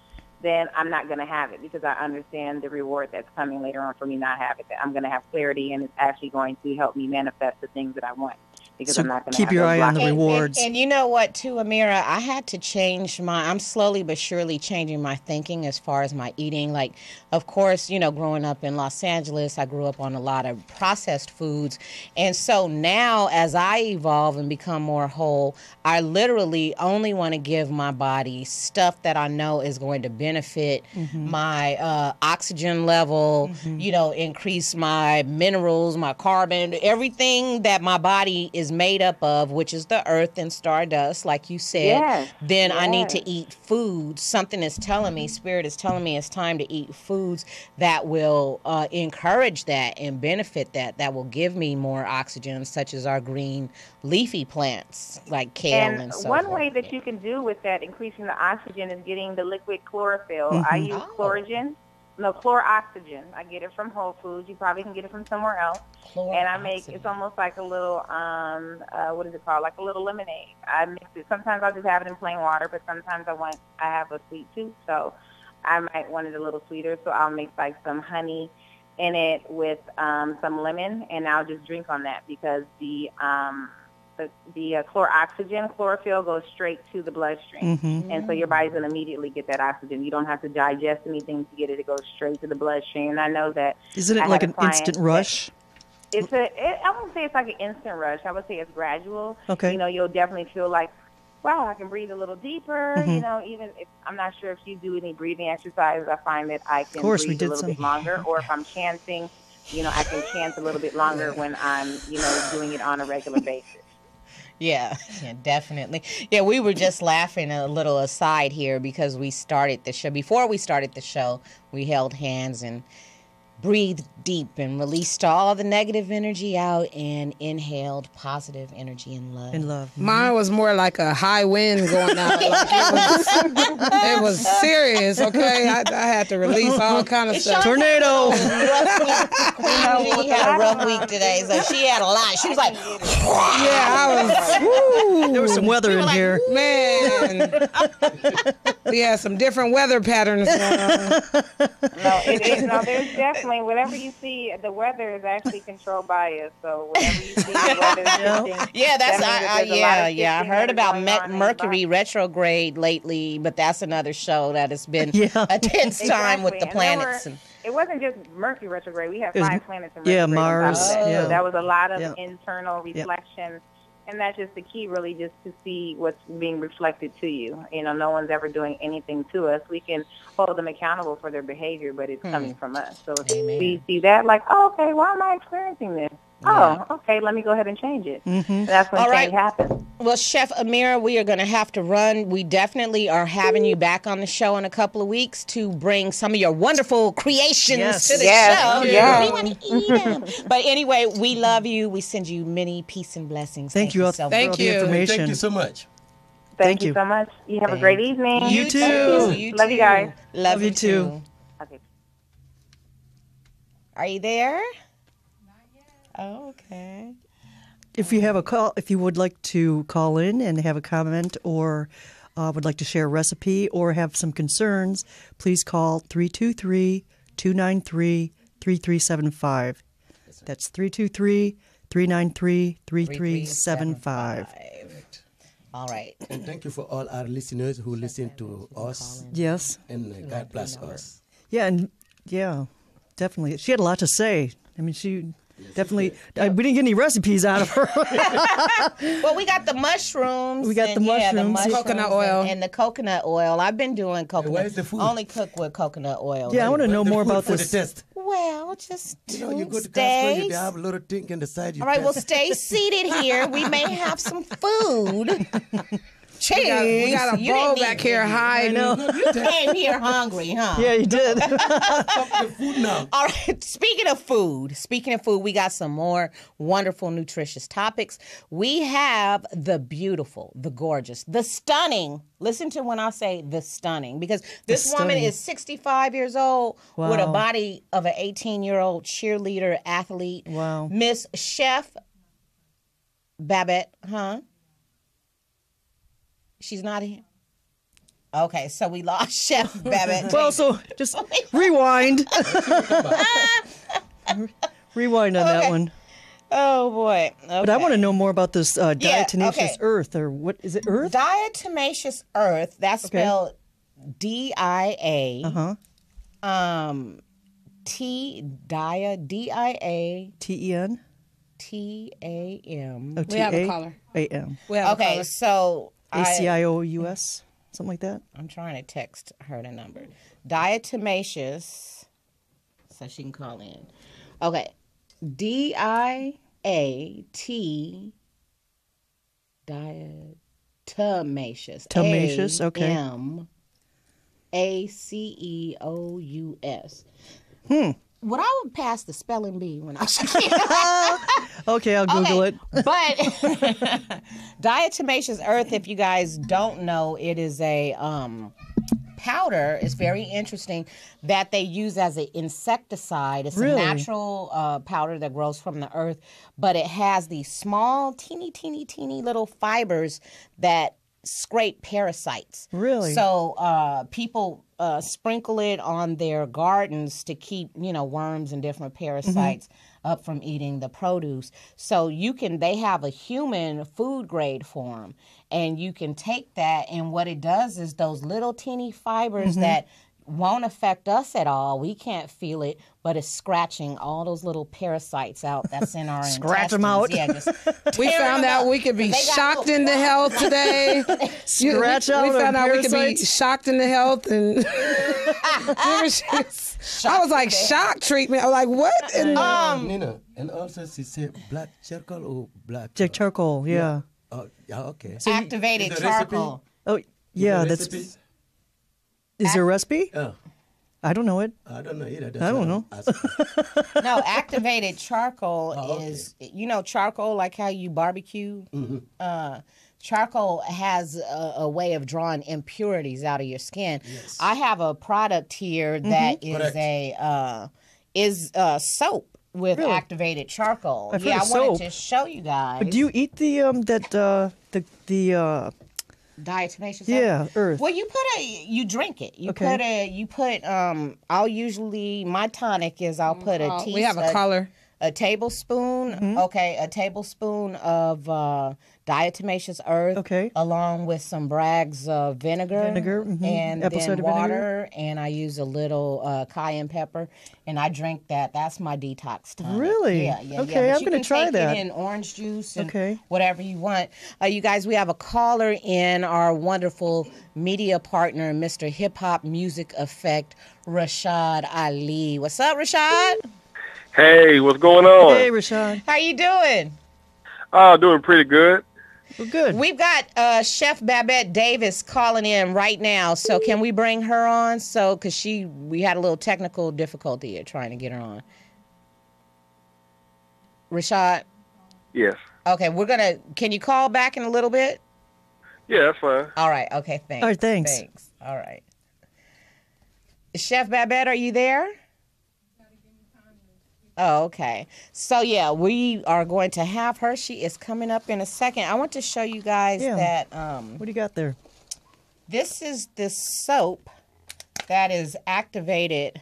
then I'm not going to have it because I understand the reward that's coming later on for me not having it. I'm going to have clarity, and it's actually going to help me manifest the things that I want because So I'm not going to keep have your those eye on the blockages. rewards. And, and you know what, too, Ameera? I had to change my. I'm slowly but surely changing my thinking as far as my eating. Like, of course, you know, growing up in Los Angeles, I grew up on a lot of processed foods, and so now as I evolve and become more whole, I literally only want to give my body stuff that I know is going to benefit my uh, oxygen level. You know, increase my minerals, my carbon, everything that my body is made up of, which is the earth and stardust, like you said, Yes, then I need to eat food. Something is telling me, spirit is telling me it's time to eat foods that will uh, encourage that and benefit that, that will give me more oxygen, such as our green leafy plants like kale and, And so one forth. way that you can do with that, increasing the oxygen, is getting the liquid chlorophyll. I use Oh. chlorogen, no chloroxygen. I get it from Whole Foods. You probably can get it from somewhere else. And I make it's almost like a little um uh what is it called? Like a little lemonade. I mix it. Sometimes I'll just have it in plain water, but sometimes I want I have a sweet tooth, so I might want it a little sweeter. So I'll mix like some honey in it with um some lemon, and I'll just drink on that because the um the, the uh, chloroxygen, chlorophyll goes straight to the bloodstream. Mhm. And so your body's going to immediately get that oxygen. You don't have to digest anything to get it. It goes straight to the bloodstream. And I know that. Isn't it I like an instant rush? It's a. It, I wouldn't say it's like an instant rush. I would say it's gradual. Okay. You know, you'll definitely feel like, wow, I can breathe a little deeper. Mhm. You know, even if I'm not sure if you do any breathing exercises, I find that I can course, we breathe did a little some. bit longer. Or if I'm chanting, you know, I can chant a little bit longer when I'm, you know, doing it on a regular basis. Yeah, yeah, definitely. Yeah, we were just laughing a little aside here because we started the show. Before we started the show, we held hands and breathed deep and released all the negative energy out and inhaled positive energy and love. In love. Mm-hmm. Mine was more like a high wind going out. Like it, was, it was serious, okay? I, I had to release all kind of stuff. Tornado. she had a rough week today, so she had a lot. She was like, Yeah, I was. Woo, There was some weather in here. man. we had some different weather patterns going. No, it is. No, there's definitely whatever you see. The weather is actually controlled by us. So whatever you see, the weather is shifting. Yeah, that's That I, I, that there's a lot yeah, yeah. I heard about going Me- on in your Mercury retrograde lately, but that's another show that has been Yeah. a tense time with the Exactly. And planets. were- it wasn't just Mercury retrograde. We had It was- five planets in yeah, retrograde. on Mars, that. yeah. So that was a lot of Yeah. internal Yeah. And that's just the key, really, just to see what's being reflected to you. You know, no one's ever doing anything to us. We can hold them accountable for their behavior, but it's coming hmm. from us. So if Amen. we see that, like, oh, okay, why am I experiencing this? Yeah. Oh, okay, let me go ahead and change it. Mm-hmm. That's when All change right. happens. Well, Chef Ameera, we are going to have to run. We definitely are having you back on the show in a couple of weeks to bring some of your wonderful creations Yes. to the Yes, show. yes. We want to eat them. but anyway, we love you. We send you many peace and blessings. Thank you all so Thank much. all the you. information. Thank you so much. Thank, Thank you you. so much. You have a Thank great evening. You too. You Love you guys. Love, Love you you too. too. Okay. Are you there? Oh, okay. If you have a call, if you would like to call in and have a comment or uh, would like to share a recipe or have some concerns, please call 323 293 3375. That's 323 393 3375. All right. And thank you for all our listeners who listen to us. Yes. And uh, God bless us. Yeah, and yeah, definitely. She had a lot to say. I mean, she definitely. I, we didn't get any recipes out of her. Well, we got the mushrooms. We got and, the yeah, mushrooms. Coconut oil. And, and the coconut oil. I've been doing coconut. where's the food? Only cook with coconut oil. yeah, I want to know more food about for this. the test. Well, just You know, you go to Costco, stay. you have a little thing in the side. You All right, well, stay seated here. We may have some food. Cheers. We got, we got a You bowl didn't back eat- here hiding. You came here hungry, huh? Yeah, you did. the food now. All right. Speaking of food, speaking of food, we got some more wonderful, nutritious topics. We have the beautiful, the gorgeous, the stunning. Listen to when I say the stunning, because this woman is 65 years old with a body of an 18 year old cheerleader athlete. Wow. Miss Chef Babette, huh? She's not here. Okay, so we lost Chef Babette. Well, so just rewind. rewind on that Okay. one. oh boy. But I want to know more about this uh, Yeah, diatomaceous okay. earth, or what is it? Earth? Diatomaceous earth. That's Okay. spelled D I A. Uh huh. Um, T dia D I A T E N. T A M. Oh, We have a T A caller. A M. We have a Okay, so A C I O U S. Something like that. I'm trying to text her the number. Diatomaceous, so she can call in. Okay, D I A T diatomaceous. Tomaceous, okay. M A C E O U S. Hmm. Would I would pass the spelling bee when I was a kid? Okay, I'll Google Okay, it. But diatomaceous earth, if you guys don't know, it is a um, powder. It's very interesting that they use as an insecticide. It's Really? a natural uh, powder that grows from the earth, but it has these small, teeny, teeny, teeny little fibers that scrape parasites. Really? So uh, people uh, sprinkle it on their gardens to keep, you know, worms and different parasites up from eating the produce. So you can, they have a human food grade form, and you can take that, and what it does is those little teeny fibers that won't affect us at all. We can't feel it, but it's scratching all those little parasites out that's in our Scratch 'em intestines. out. Yeah, just We found out up. we could be shocked little- into health today. You- we- Scratch we, found on out we could be shocked into health and Remember she was- I was like shock treatment. I was like, what? in the- Um, Nina, and also she said black charcoal or black. Jack charcoal. Yeah. Oh, yeah, okay. activated Is recipe- charcoal. Oh, yeah. The That's. Recipe? Is there a recipe? Oh, I don't know it. I don't know either. That's I don't why know. I'm asking. No, activated charcoal Oh, okay. is you know charcoal like how you barbecue. Mm-hmm. Uh, charcoal has a, a way of drawing impurities out of your skin. Yes. I have a product here that is Correct. a uh, is uh, soap with Really? activated charcoal. I've heard yeah, I of wanted soap. to show you guys. But do you eat the um that uh the the uh diatomaceous? soap? yeah earth? Well, you put a you drink it. You Okay. put a you put um. I'll usually my tonic is I'll put a Oh, tea. we have a caller. a tablespoon Mm-hmm. okay a tablespoon of uh, diatomaceous earth Okay. along with some Bragg's of vinegar Vinegar, mhm. and Apple then cider vinegar. water and i use a little uh, cayenne pepper and i drink that that's my detox time Really? yeah yeah Okay, yeah. But I'm gonna try take that. it in orange juice and Okay. whatever you want uh, you guys we have a caller in our wonderful media partner mr hip hop music effect rashad ali what's up rashad Hey, what's going on? Hey, Rashad. how you doing Oh, doing pretty good. Well, good. We've got uh, Chef Babette Davis calling in right now. So can we bring her on? So because she, we had a little technical difficulty here trying to get her on. Rashad. Yes. Okay, we're gonna. Can you call back in a little bit? Yeah, that's fine. All right. Okay. Thanks. All right, thanks. Thanks. All right. Chef Babette, are you there? Oh, okay. So yeah, we are going to have her. She is coming up in a second. I want to show you guys Yeah. that um, What do you got there? this is the soap that is activated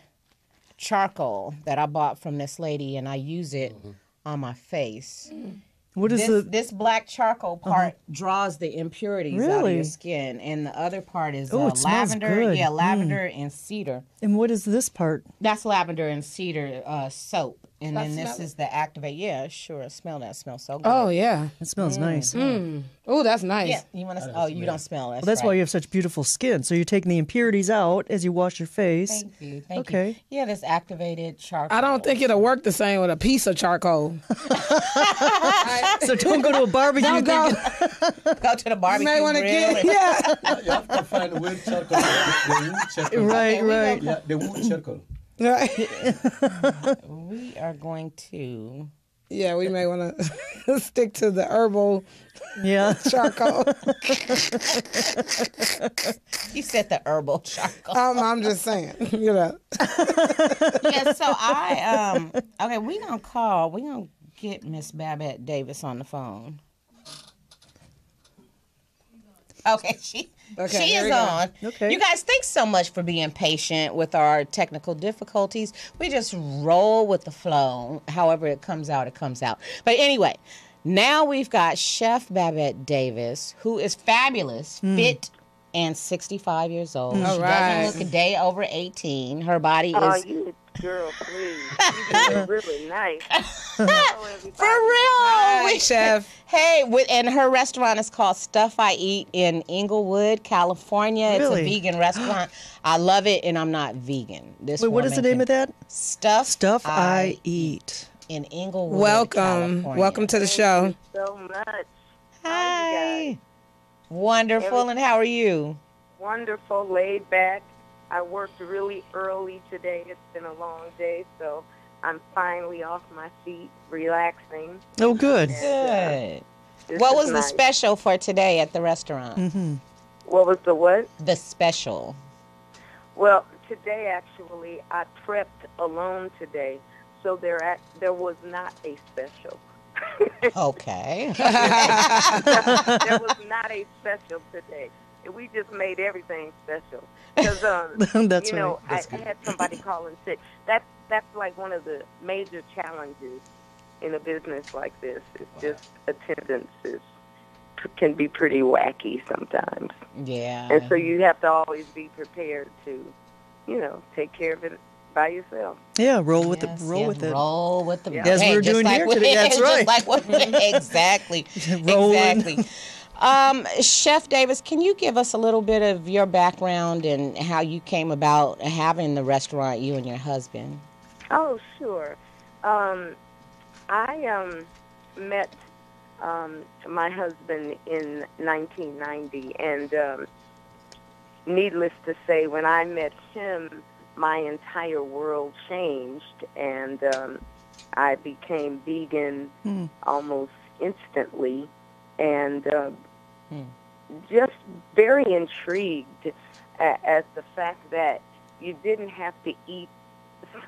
charcoal that I bought from this lady, and I use it on my face. What is This, the? this black charcoal part draws the impurities out of your skin, and the other part is Oh, uh, lavender. good. Yeah, Mm. lavender and cedar. And what is this part? That's lavender and cedar uh, soap, and then this is the activate. Yeah, sure. Smell that. Smells so good. Oh yeah. It mm. smells nice. Oh, that's nice. yeah. You want to? Oh, you don't smell it. Well, that's why you have such beautiful skin. So you're taking the impurities out as you wash your face. Thank you. Thank Okay. you. Yeah, this activated charcoal. I don't think it'll work the same with a piece of charcoal. So don't go to a barbecue. Don't go. go to the You barbecue may want to get yeah. you have to find the wood charcoal. The, the wood charcoal. right, we right. Yeah, the wood charcoal. Right. we are going to. Yeah, we may want to stick to the herbal yeah. charcoal. you said the herbal charcoal. Um, I'm just saying, you know. yeah, so I um okay, we gonna call, we gonna get Miss Babette Davis on the phone. Okay, she Okay, she is on. Okay. You guys, thanks so much for being patient with our technical difficulties. We just roll with the flow. However it comes out, it comes out. But anyway, now we've got Chef Babette Davis, who is fabulous, fit, and 65 years old. Mm. All she right. doesn't look a day over 18. Her body is. Oh, is you girl, please. You doing really nice. For real. Hi, We- chef. Hey, with, and her restaurant is called Stuff I Eat in Inglewood, California. Really? It's a vegan restaurant. I love it, and I'm not vegan. This Wait, what is the woman name of that? Stuff Stuff I eat. in Inglewood. Welcome. California. Welcome to the show. so much. Hi. Wonderful, and how are you? Wonderful, laid back. I worked really early today. It's been a long day, so I'm finally off my feet, relaxing. Oh, good. Good. This What is was the nice. special for today at the restaurant? Mm-hmm. What was the what? The special. Well, today actually I prepped alone today, so there act, there was not a special. Okay. there was not a special today. We just made everything special because um, That's you know right. I, I had somebody call in sick. That's that's like one of the major challenges in a business like this. It's just attendance is can be pretty wacky sometimes, yeah. and so you have to always be prepared to, you know, take care of it by yourself. Yeah, roll with Yes, it. Roll yes, with it. Roll with the Yeah. As hey, we're just doing like here what- today, that's right. like what, exactly. Rolling. Exactly. Um, Chef Davis, can you give us a little bit of your background and how you came about having the restaurant, you and your husband? Oh, sure. Um, I um, met um, my husband in 1990, and um, needless to say, when I met him, my entire world changed, and um, I became vegan Hmm. almost instantly, and uh, Hmm. just very intrigued at, at the fact that you didn't have to eat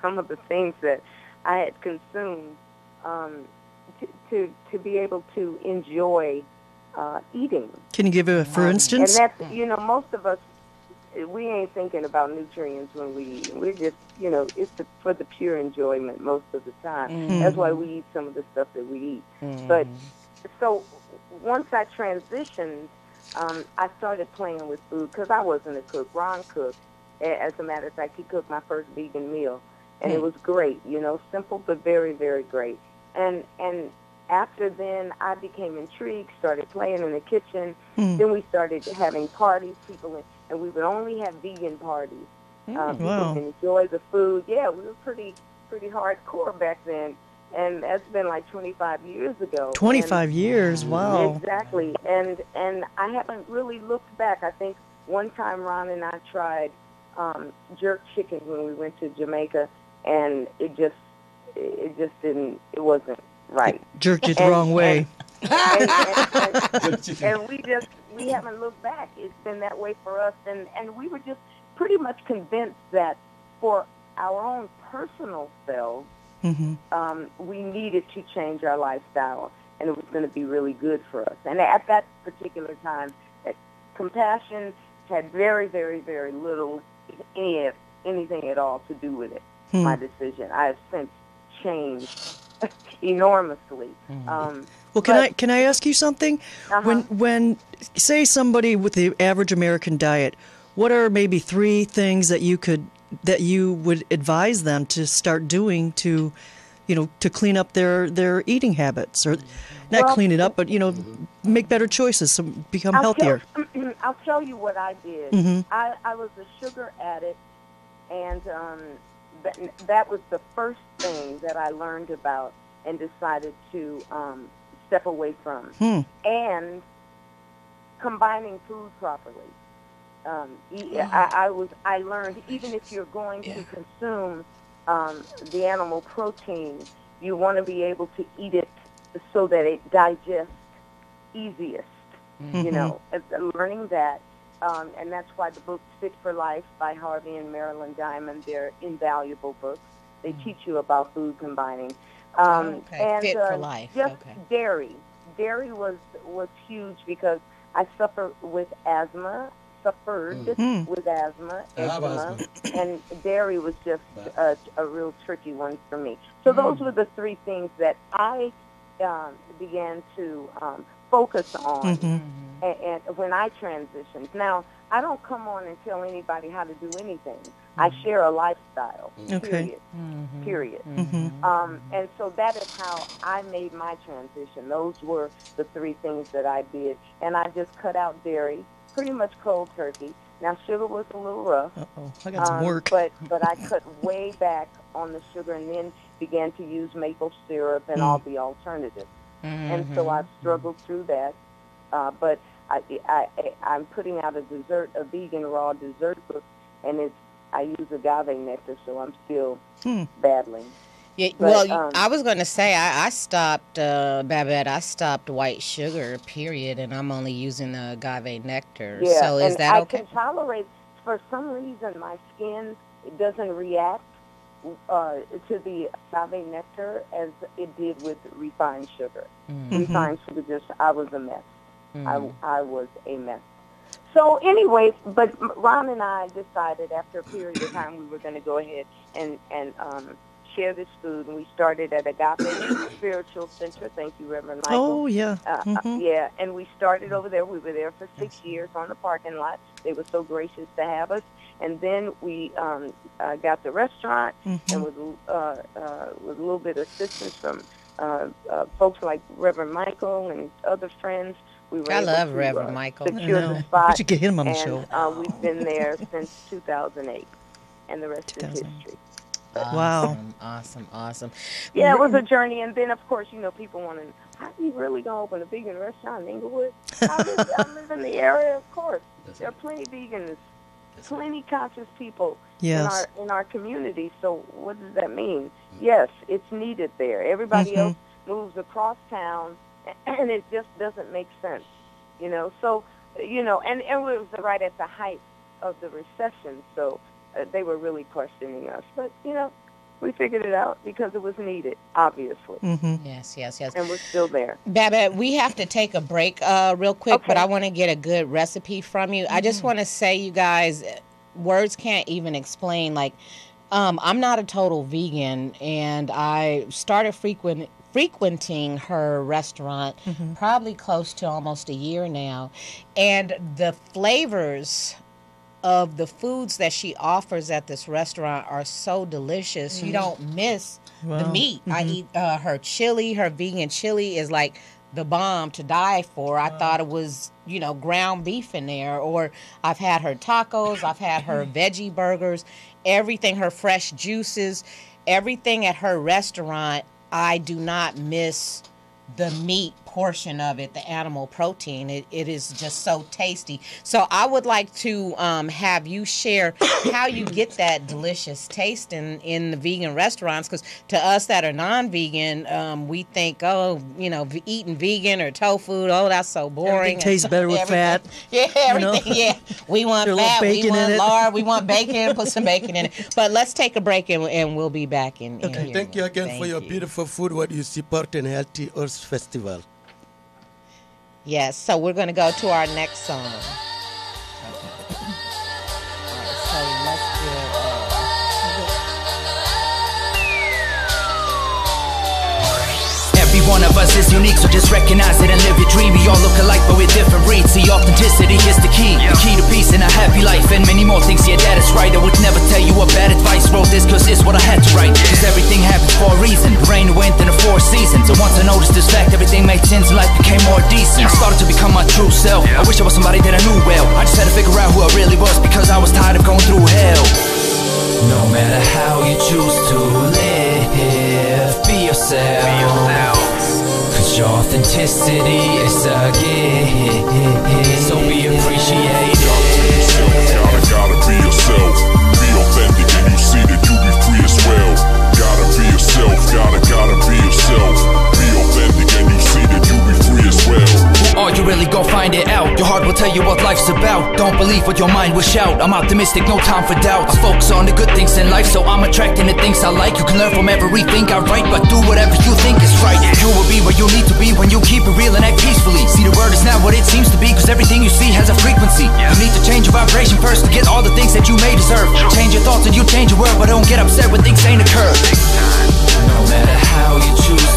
some of the things that I had consumed um, to, to to be able to enjoy uh, eating. Can you give a for And instance? that's you know most of us we ain't thinking about nutrients when we eat. We're just you know it's the, for the pure enjoyment most of the time. Mm-hmm. That's why we eat some of the stuff that we eat. But so once I transitioned, um, I started playing with food because I wasn't a cook. Ron cooked. As a matter of fact, he cooked my first vegan meal, and it was great. You know, simple but very, very great. And and after then, I became intrigued. Started playing in the kitchen. Hmm. Then we started having parties. People, in, and we would only have vegan parties. Um, people Wow. can enjoy the food. Yeah, we were pretty pretty hardcore back then, and that's been like 25 years ago. And- 25 years. Wow. Exactly, and and I haven't really looked back. I think one time Ron and I tried um, jerk chicken when we went to Jamaica, and it just it just didn't it wasn't right. Jerked it the And- wrong way. and, and, and, and we just we haven't looked back. It's been that way for us, and and we were just pretty much convinced that for our own personal selves hmm um, we needed to change our lifestyle, and it was going to be really good for us. And at that particular time, that compassion had very, very, very little, if any, anything at all to do with it. Hmm. My decision. I have since changed enormously. Um, Well, can but- I can I ask you something? Uh-huh. When when say somebody with the average American diet, what are maybe three things that you could that you would advise them to start doing to, you know, to clean up their their eating habits or not Well- clean it up, but you know, make better choices, so become I'll healthier. Tell, I'll tell you what I did. Mhm. I, I was a sugar addict, and um, that, that was the first thing that I learned about and decided to um, step away from. Hmm. And combining food properly. Um, I, I was I learned even if you're going to consume um, the animal protein, you want to be able to eat it so that it digests easiest. You know, learning that, um, and that's why the book "Fit for Life" by Harvey and Marilyn Diamond they're invaluable books. They teach you about food combining. Um, Okay, and Fit uh, for Life, Just okay. dairy. Dairy was was huge because I suffer with asthma, suffered Mm. with asthma, I have eczema, asthma. and dairy was just a, a real tricky one for me. So those were the three things that I um, began to um, focus on Mhm. and, and when I transitioned. Now, I don't come on and tell anybody how to do anything. I share a lifestyle. Okay. Period. Period. Mhm. Um, and so that is how I made my transition. Those were the three things that I did. And I just cut out dairy, pretty much cold turkey. Now, sugar was a little rough. Uh-oh, I got some um, work. But, but I cut way back on the sugar and then began to use maple syrup and Mm. all the alternatives. Mm-hmm. And so Mhm. I've struggled through that. Uh, but I, I, I, I'm putting out a dessert, a vegan raw dessert book, and it's I use agave nectar, so I'm still Hmm. battling. Yeah, But, well, um, I was going to say I, I stopped, uh, Babette. I stopped white sugar, period, and I'm only using the agave nectar. Yeah, so is and that I okay? can tolerate. For some reason, my skin it doesn't react uh, to the agave nectar as it did with refined sugar. Mm. Refined sugar just I was a mess. Mm. I I was a mess. So anyway, but Ron and I decided after a period of time we were going to go ahead and and um, share this food, and we started at Agape Spiritual Center. Thank you, Reverend Michael. Oh, yeah. Uh, uh, Mhm. yeah, and we started over there. We were there for six years on the parking lot. They were so gracious to have us. And then we um, uh, got the restaurant, Mhm. and with uh, uh, with a little bit of assistance from uh, uh, folks like Reverend Michael and other friends, we were I able love to, Reverend uh, Michael. secure I know. the We spot. should get him on the and, show. Uh, we've been there since 2008, and the rest is 2000. history. Wow. Awesome, awesome, awesome. Yeah, it was a journey, and then of course, you know, people want to. How are you really gonna open a vegan restaurant in Inglewood? I live, I live in the area, of course. There are plenty of vegans, plenty conscious people Yes. in our in our community. So what does that mean? Yes, it's needed there. Everybody Mhm. else moves across town, and it just doesn't make sense, you know. So you know, and, and it was right at the height of the recession, so uh, they were really questioning us. But you know, we figured it out because it was needed, obviously, Mhm. Yes, yes, yes. and we're still there. Babette, we have to take a break uh, real quick, but I want to get a good recipe from you. I just want to say, you guys, words can't even explain. Like, um, I'm not a total vegan, and I started frequent frequenting her restaurant mm-hmm. probably close to almost a year now, and the flavors of the foods that she offers at this restaurant are so delicious. You mm-hmm. don't miss the meat. I mm-hmm. eat uh, her chili, her vegan chili is like the bomb to die for. I thought it was, you know, ground beef in there. Or I've had her tacos, I've had her veggie burgers, everything, her fresh juices, everything at her restaurant. I do not miss the meat portion of it, the animal protein. It, it is just so tasty. So I would like to um, have you share how you get that delicious taste in, in the vegan restaurants. Because to us that are non-vegan, um, we think, oh, you know, v- eating vegan or tofu, oh, that's so boring. Everything tastes better with fat. Yeah, you know? everything. Yeah, we want Throw a little fat, we bacon in want it. lard, we want bacon. Put some bacon in it. But let's take a break and, and we'll be back in. in Okay, here. thank you again Thank for your you. beautiful food. What you support in Healthy Earth Festival. Yes, so we're going to go to our next song. One of us is unique, so just recognize it and live your dream. We all look alike, but we're different breeds. See, authenticity is the key. The key to peace and a happy life, and many more things. Yeah, that is right. I would never tell you a bad advice. Wrote this cause it's what I had to write. Cause everything happens for a reason. Rain, wind, and the four seasons. And once I noticed this fact, everything made sense and life became more decent. I started to become my true self. I wish I was somebody that I knew well. I just had to figure out who I really was because I was tired of going through hell. No matter how you choose to live, be yourself. Cause your authenticity is a gift. So be appreciated. Really? Go find it out. Your heart will tell you what life's about. Don't believe what your mind will shout. I'm optimistic, no time for doubt. I focus on the good things in life, so I'm attracting the things I like. You can learn from everything I write, but do whatever you think is right. You will be where you need to be when you keep it real and act peacefully. See, the world is not what it seems to be, cause everything you see has a frequency. You need to change your vibration first to get all the things that you may deserve. Change your thoughts and you change your world, but don't get upset when things ain't occurred. No matter how you choose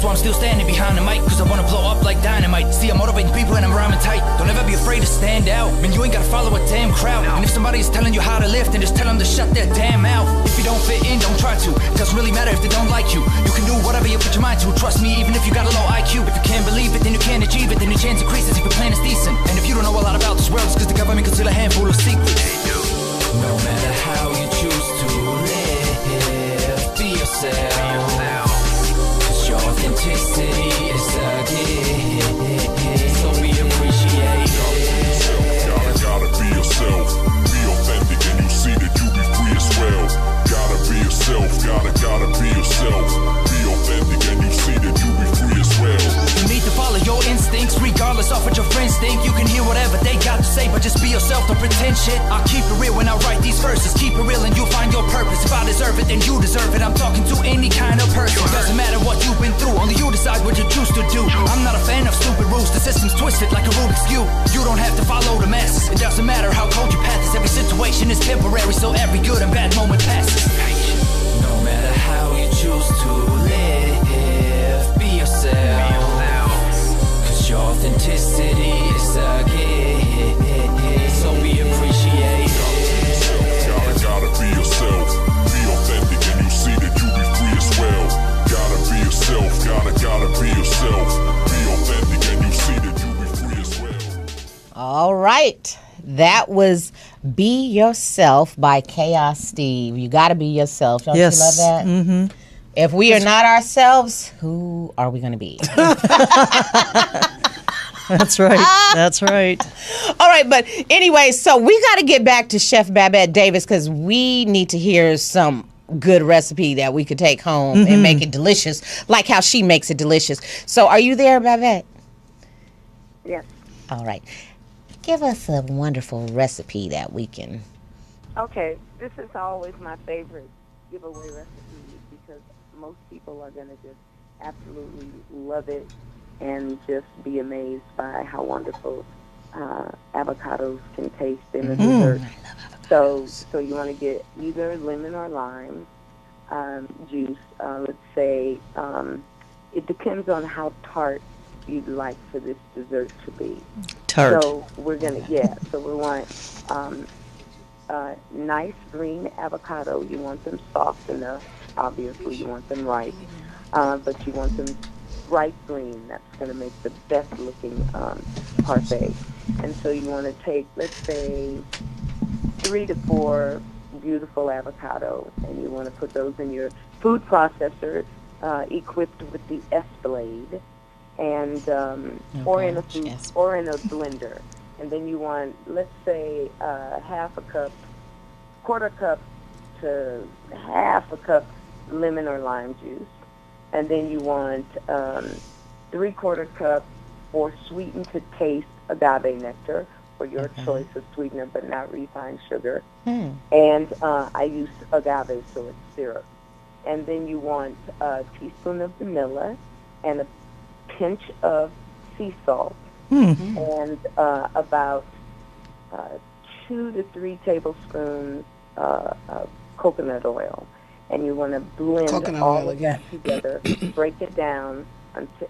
that's why I'm still standing behind the mic. Cause I wanna blow up like dynamite. See, I'm motivating people and I'm rhyming tight. Don't ever be afraid to stand out. Man, you ain't gotta follow a damn crowd. And if somebody is telling you how to live, then just tell them to shut their damn mouth. If you don't fit in, don't try to. It doesn't really matter if they don't like you. You can do whatever you put your mind to. Trust me, even if you got a low IQ. If you can't believe it, then you can't achieve it. Then your chance increases if your plan is decent. And if you don't know a lot about this world, it's cause the government conceal a handful of secrets. No matter how you choose to live, be yourself. Authenticity instincts, regardless of what your friends think. You can hear whatever they got to say, but just be yourself, don't pretend shit. I keep it real when I write these verses. Keep it real and you'll find your purpose. If I deserve it, then you deserve it. I'm talking to any kind of person. Doesn't matter what you've been through, only you decide what you choose to do. I'm not a fan of stupid rules, the system's twisted like a Rubik's Cube. You don't have to follow the masses. It doesn't matter how cold your path is, every situation is temporary, so every good and bad moment passes. No matter how you choose to live, authenticity is a gift, so be appreciated. Gotta, gotta be yourself. Be authentic and you see that you be free as well. Gotta be yourself. Gotta, gotta be yourself. Be authentic and you see that you be free as well. All right. That was Be Yourself by Chaos Steve. You got to be yourself. Don't Yes. you love that? Mm-hmm. If we are not ourselves, who are we going to be? That's right. That's right. All right, but anyway, so we got to get back to Chef Babette Davis because we need to hear some good recipe that we could take home Mhm. and make it delicious, like how she makes it delicious. So, are you there, Babette? Yes. All right. Give us a wonderful recipe that we can. Okay, this is always my favorite giveaway recipe because most people are going to just absolutely love it and just be amazed by how wonderful uh, avocados can taste in a Mm. dessert. So, so you want to get either lemon or lime um, juice. Uh, let's say um, it depends on how tart you'd like for this dessert to be. Tart. So we're gonna yeah. So we want um, uh, nice green avocado. You want them soft enough. Obviously, you want them ripe, uh, but you want them bright green. That's going to make the best looking um, parfait. And so you want to take, let's say, three to four beautiful avocados, and you want to put those in your food processor uh, equipped with the S blade, and um, or in a food, or in a blender. And then you want, let's say, uh, half a cup, quarter cup to half a cup lemon or lime juice, and then you want um, three quarter cup for sweetened to taste agave nectar for your choice of sweetener, but not refined sugar. And uh, I use agave, so it's syrup. And then you want a teaspoon of vanilla and a pinch of sea salt Hmm. and uh, about uh, two to three tablespoons uh, of coconut oil. And you want to blend Coconut all oil of again. that together, break it down,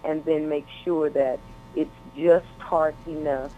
and then make sure that it's just tart enough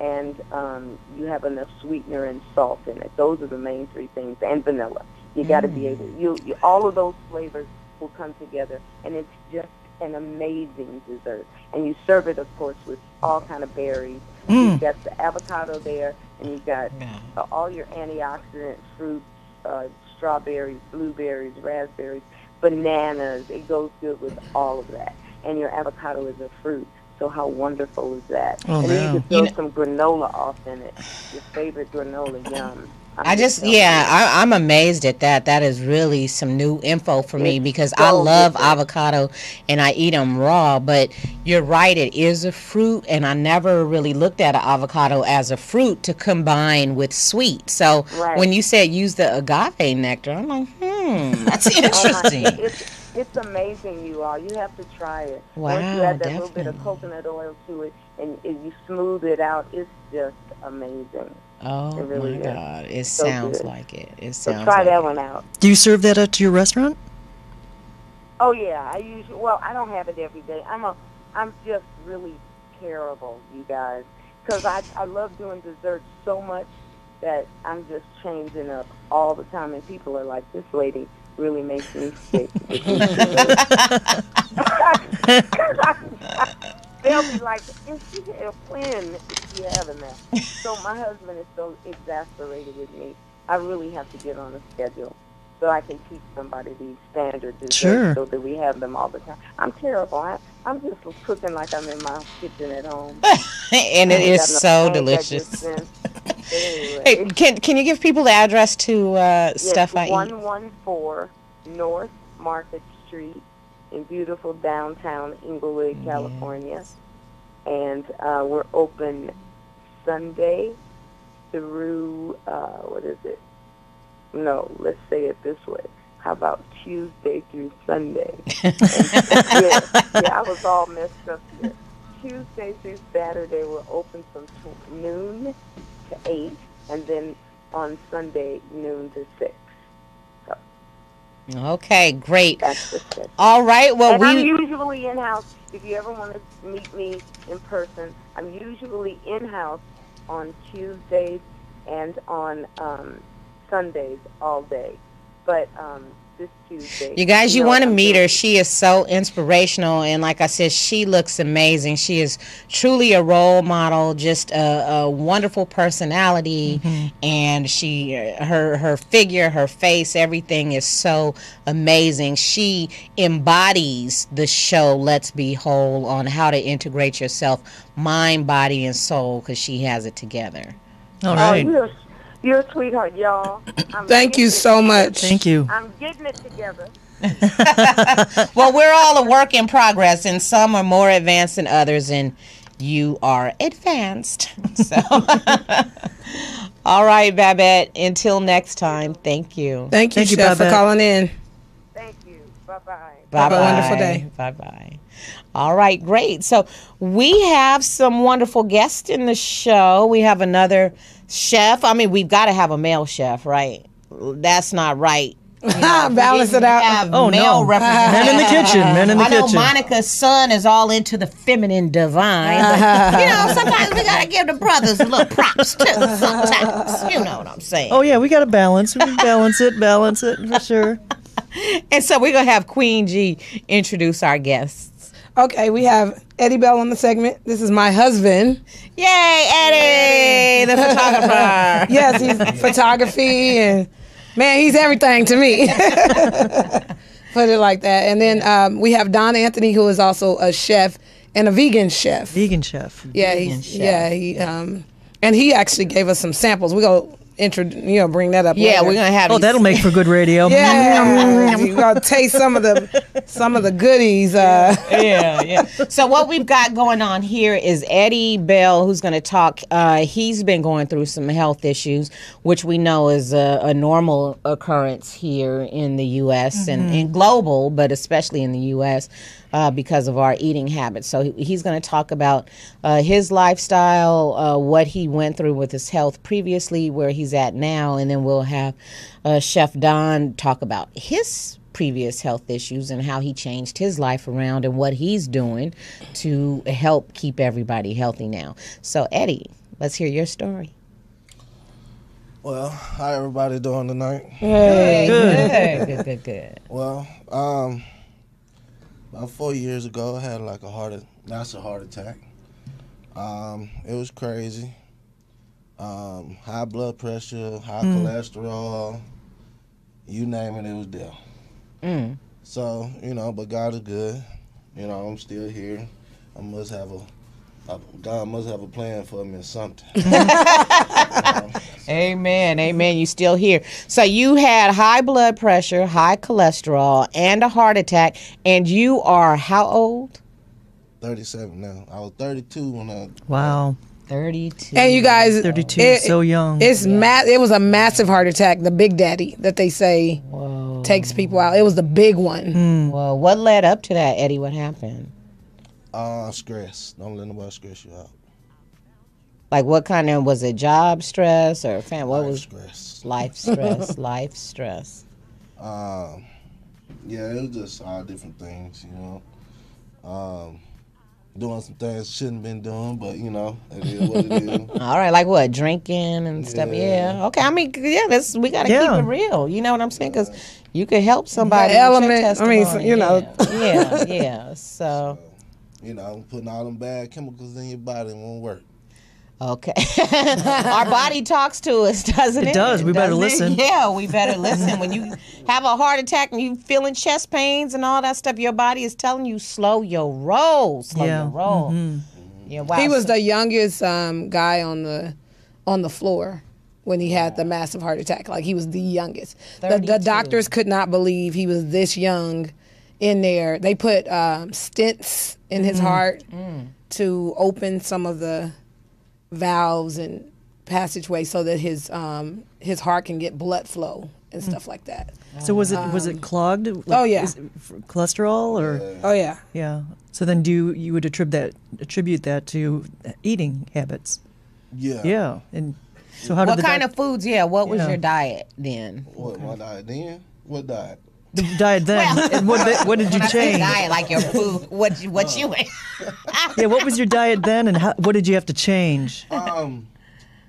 and um, you have enough sweetener and salt in it. Those are the main three things, and vanilla. You got to be Mm. able. You, you all of those flavors will come together, and it's just an amazing dessert. And you serve it, of course, with all kind of berries. Mm. You've got the avocado there, and you've got uh, all your antioxidant fruits, uh, strawberries, blueberries, raspberries. bananas. It goes good with all of that. And your avocado is a fruit. So how wonderful is that? Oh, and then you can throw You know- some granola off in it. Your favorite granola, yum. I'm just, yeah, I, I'm amazed at that. That is really some new info for me because I love avocado and I eat them raw. But you're right, it is a fruit, and I never really looked at an avocado as a fruit to combine with sweet. So Right. when you said use the agave nectar, I'm like, hmm, that's Oh interesting. it's, it's amazing, you all. You have to try it. Once you add that little bit of coconut oil to it and, and you smooth it out, it's just amazing. Oh It really my is. God, it So sounds good. like it. It So sounds try like that it. one out. Do you serve that at your restaurant? Oh yeah, I usually. Well, I don't have it every day. I'm a. I'm just really terrible, you guys, because I I love doing desserts so much that I'm just changing up all the time, and people are like, "This lady really makes me sick." with these desserts." They'll be like, "Is she when is she having that?" So my husband is so exasperated with me. I really have to get on a schedule so I can teach somebody these standards Sure. so that we have them all the time. I'm terrible. I, I'm just cooking like I'm in my kitchen at home. and it is no so delicious. anyway. Hey, can can you give people the address to uh, Yes, stuff I eat? 114 North Market Street in beautiful downtown Inglewood, California. And uh, we're open Sunday through, uh, what is it? No, let's say it this way. How about Tuesday through Sunday? And- yeah, yeah, I was all messed up here. Tuesday through Saturday, we're open from tw- noon to 8, and then on Sunday, noon to 6. Okay, great. That's the schedule. All right. Well, and I'm we usually in house. If you ever want to meet me in person, I'm usually in house on Tuesdays and on um, Sundays all day. But um, this Tuesday, You guys, you know, want to meet doing- her. She is so inspirational. And like I said, she looks amazing. She is truly a role model, just a, a wonderful personality. Mm-hmm. And she, her, her figure, her face, everything is so amazing. She embodies the show, Let's Be Whole, on how to integrate yourself, mind, body, and soul, because she has it together. All right. Oh, right. you're, you're a sweetheart, y'all. I'm Thank you so much. Thank you. I'm getting it together. well, we're all a work in progress, and some are more advanced than others, and you are advanced. So, all right, Babette. Until next time, thank you. Thank you, Thank you, Chef, for calling in. Thank you. Bye bye. Bye Have a wonderful day. Bye bye. All right, great. So we have some wonderful guests in the show. We have another chef. I mean, we've got to have a male chef, right? That's not right. Balance it out. Have Oh, male no. representation. Men in the kitchen, men in the I know kitchen. Monica's son is all into the feminine divine, but you know sometimes we gotta give the brothers a little props too. Sometimes, you know what I'm saying. Oh yeah, we got to balance. We balance it, balance it for sure. And so we're gonna have Queen G introduce our guests. Okay, we have Eddie Bell on the segment. This is my husband. Yay, Eddie, the photographer. Yes, he's photography and man, he's everything to me. Put it like that. And then um, we have Don Anthony, who is also a chef and a vegan chef. Vegan chef. Yeah, Vegan he's, chef. yeah, he um, and he actually gave us some samples. We go intro, you know, bring that up. Yeah, later. we're gonna have. Oh, you- that'll make for good radio. Yeah, you gotta taste some of the some of the goodies. Uh, yeah, yeah. So what we've got going on here is Eddie Bell, who's going to talk. Uh, he's been going through some health issues, which we know is a, a normal occurrence here in the U.S. and, and global, but especially in the U.S. Uh, because of our eating habits. So he's going to talk about uh, his lifestyle, uh, what he went through with his health previously, where he's at now, and then we'll have uh, Chef Don talk about his previous health issues and how he changed his life around and what he's doing to help keep everybody healthy now. So, Eddie, let's hear your story. Well, how everybody doing tonight? Hey, good, good, good, good. Well, um, about four years ago, I had like a heart, massive heart attack. Um, it was crazy. Um, high blood pressure, high Mm. cholesterol, you name it, it was there. Mm. So you know, but God is good. You know, I'm still here. I must have a, a God must have a plan for me or something. Um, amen. Amen. You still here. So you had high blood pressure, high cholesterol, and a heart attack, and you are how old? 37 now. I was 32 when I. Wow. 32. And you guys, 32, it- so young. It's ma- It was a massive heart attack, the Big Daddy that they say takes people out. It was the big one. Hmm. Well, what led up to that, Eddie? What happened? Uh, stress. Don't let nobody stress you out. Like, what kind of was it? Job stress or fam? What Life was stress? life stress? life stress. Um, yeah, it was just all different things, you know. Um, doing some things shouldn't been doing, but you know, it is what it is. All right, like what? Drinking and stuff. Yeah. Okay. I mean, yeah. This we gotta Yeah. keep it real. You know what I'm saying? Because you could help somebody. The element- I mean, testimony. you know. Yeah. yeah. yeah. So. You know, putting all them bad chemicals in your body won't work. Okay. Our body talks to us, doesn't it? It does. We better Doesn't it? listen. Yeah, we better listen. When you have a heart attack and you feeling chest pains and all that stuff, your body is telling you slow your roll, slow Yeah. your roll. Mm-hmm. Yeah, wow. He was the youngest um, guy on the on the floor when he had the massive heart attack. Like he was the youngest. The, the doctors could not believe he was this young in there. They put um, stents in his Mm. heart Mm. to open some of the valves and passageways so that his um, his heart can get blood flow and Mm. stuff like that. So was it was Um, it clogged? oh, yeah. is it cholesterol or? Oh yeah. Yeah. So then, do you, you would attribute that attribute that to eating habits? Yeah. Yeah. And so how what did the kind doc- of foods? Yeah. What was Yeah. your diet then? What, my diet then? What diet? The diet then? and what did, what did you When I say change? diet, like your food. What you, what you ate? Yeah. What was your diet then, and how, what did you have to change Um,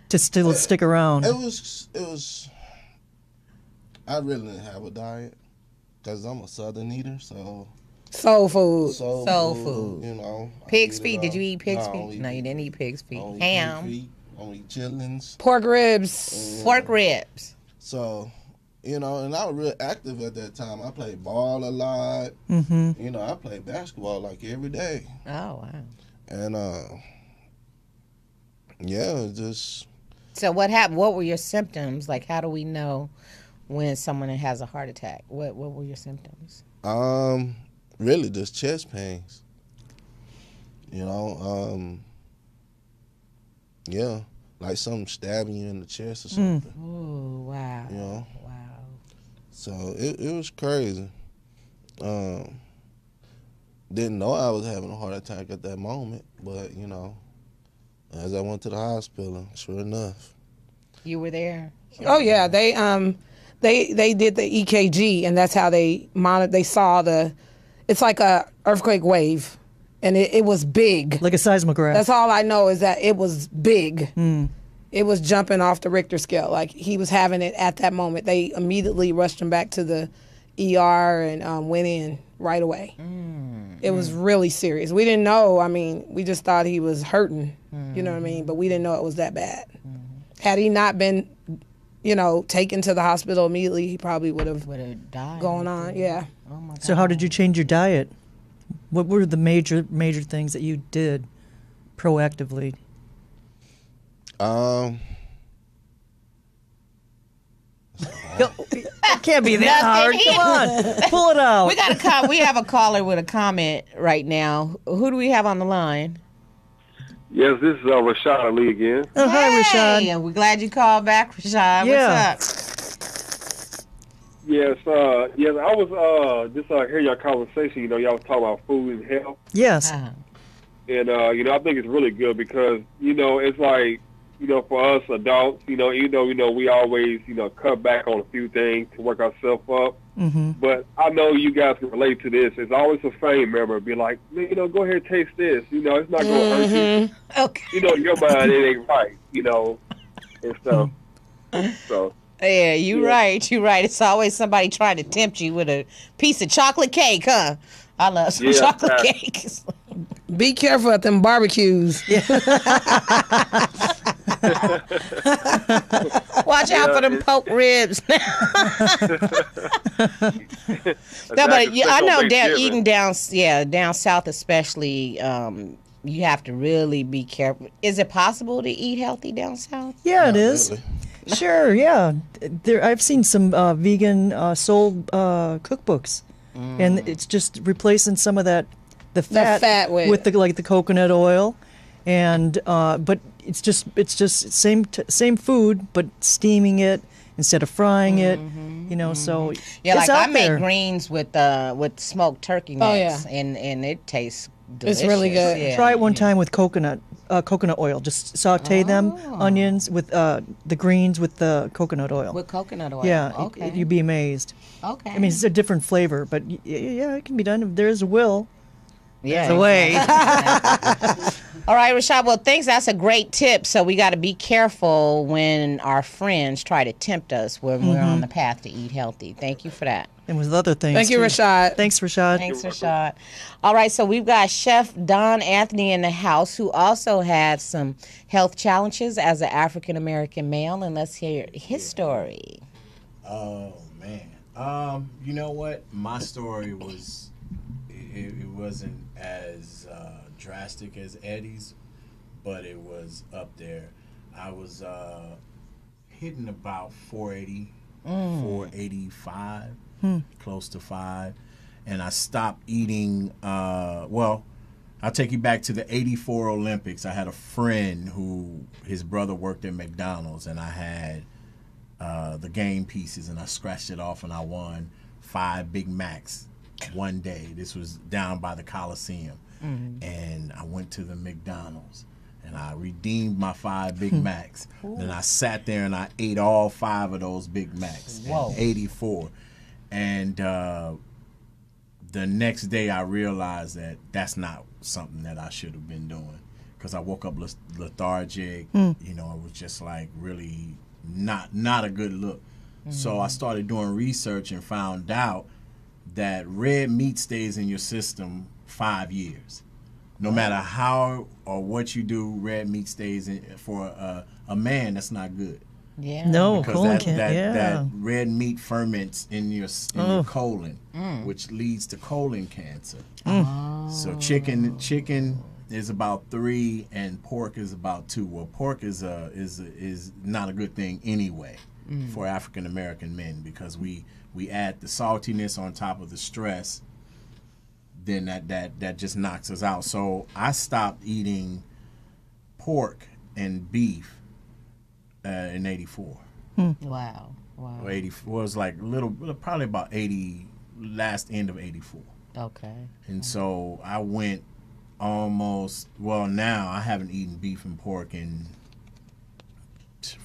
to still stick around? it was, it was, I really didn't have a diet because I'm a southern eater, so. Soul food. Soul, Soul food, food. You know. I Pig's feet. Did you eat pig's No, feet? eat No, you didn't eat pig's feet. Only Ham, pig feet, only chitlins. Pork ribs. pork ribs. So, you know, and I was real active at that time. I played ball a lot. Mm-hmm. You know, I played basketball like every day. Oh wow. And uh yeah, just So what happened? What were your symptoms? Like, how do we know when someone has a heart attack? What What were your symptoms? um really just chest pains. You know, um yeah, like something stabbing you in the chest or something. Oh wow. You know. Wow. So it, it was crazy. Um, didn't know I was having a heart attack at that moment, but you know, as I went to the hospital, sure enough. You were there. Oh yeah, they um they they did the EKG and that's how they monitor they saw the it's like a earthquake wave and it, it was big. Like a seismograph. That's all I know is that it was big. Mm. It was jumping off the Richter scale. Like he was having it at that moment. They immediately rushed him back to the ER and um, went in right away. It was really serious. We didn't know. I mean, we just thought he was hurting. You know what I mean? But we didn't know it was that bad. Had he not been, you know, taken to the hospital immediately, he probably would have would have died. Gone on. Yeah. Oh my God. So how did you change your diet? What were the major major things that you did proactively? Um, It can't be that hard. Come on, pull it out. We got a call. We have a caller with a comment right now. Who do we have on the line? Yes, this is uh, Rashad Ali again. Oh, hi, Rashad. Hey, we're glad you called back, Rashad. Yeah. What's up? Yes, uh, yes, I was uh, just uh, hearing your conversation. You know, y'all was talking about food and health, Yes. and uh, you know, I think it's really good because you know, it's like you know, for us adults, you know, even though you know we always you know cut back on a few things to work ourselves up, Mm-hmm. but I know you guys can relate to this. It's always a family member be like, you know, go ahead, taste this. You know, it's not going to hurt you. Okay. You know, your mind, it ain't right. You know, and stuff. So. Yeah, you Yeah. right. You right. It's always somebody trying to tempt you with a piece of chocolate cake, huh? I love some Yeah, chocolate right. cakes. Be careful at them barbecues. Watch out for them poke ribs. no, but yeah, I know down eating down, yeah, down south especially. Um, you have to really be careful. Is it possible to eat healthy down south? Yeah, it is. Sure, yeah. There, I've seen some uh, vegan uh, soul uh, cookbooks, and it's just replacing some of that the fat, fat with- the like the coconut oil, and uh, but it's just it's just same t- same food, but steaming it instead of frying it. You know, so Yeah, it's like I out make greens with uh with smoked turkey Oh, necks, yeah. and and it tastes. It's really good. Yeah. Try it one time with coconut uh, coconut oil. Just saute them Oh. onions with uh, the greens with the coconut oil. With coconut oil. Yeah, Okay. it- you'd be amazed. Okay. I mean, it's a different flavor, but y- y- yeah, it can be done if there's a will. Yeah, There's a way. All right, Rashad. Well, thanks. That's a great tip. So we got to be careful when our friends try to tempt us when we're on Mhm. the path to eat healthy. Thank you for that. and with other things. Thank you, too. Rashad. Thanks, Rashad. Thanks, Rashad. All right, so we've got Chef Don Anthony in the house who also had some health challenges as an African American male, and let's hear his story. Oh man. Um, you know what? My story was it, it wasn't as uh, drastic as Eddie's, but it was up there. I was uh, hitting about 480, Mm. 485, Hmm. close to five, and I stopped eating. Uh, well, I'll take you back to the 84 Olympics. I had a friend who his brother worked at McDonald's, and I had uh, the game pieces, and I scratched it off, and I won five Big Macs one day. This was down by the Coliseum, Mhm. and I went to the McDonald's. And I redeemed my five Big Hmm. Macs. Then I sat there and I ate all five of those Big Macs. Whoa. 84. And uh, the next day I realized that that's not something that I should have been doing because I woke up lethargic. Mm. You know, it was just like really not not a good look. So I Mhm. started doing research and found out that red meat stays in your system five years. No matter how or what you do, red meat stays in for a, a man. That's not good. Yeah. No, because colon that, can- that, yeah. that red meat ferments in your s- in your Oh. colon, Mm. which leads to colon cancer. Mm. So chicken chicken is about three, and pork is about two. Well, pork is a is a, is not a good thing anyway Mm. for African American men because we we add the saltiness on top of the stress. Then that that that just knocks us out. So I stopped eating pork and beef uh, in '84. Wow. Wow. Or 80 was like a little, probably about 80, last end of 84. Okay. And so I went almost, well, now I haven't eaten beef and pork in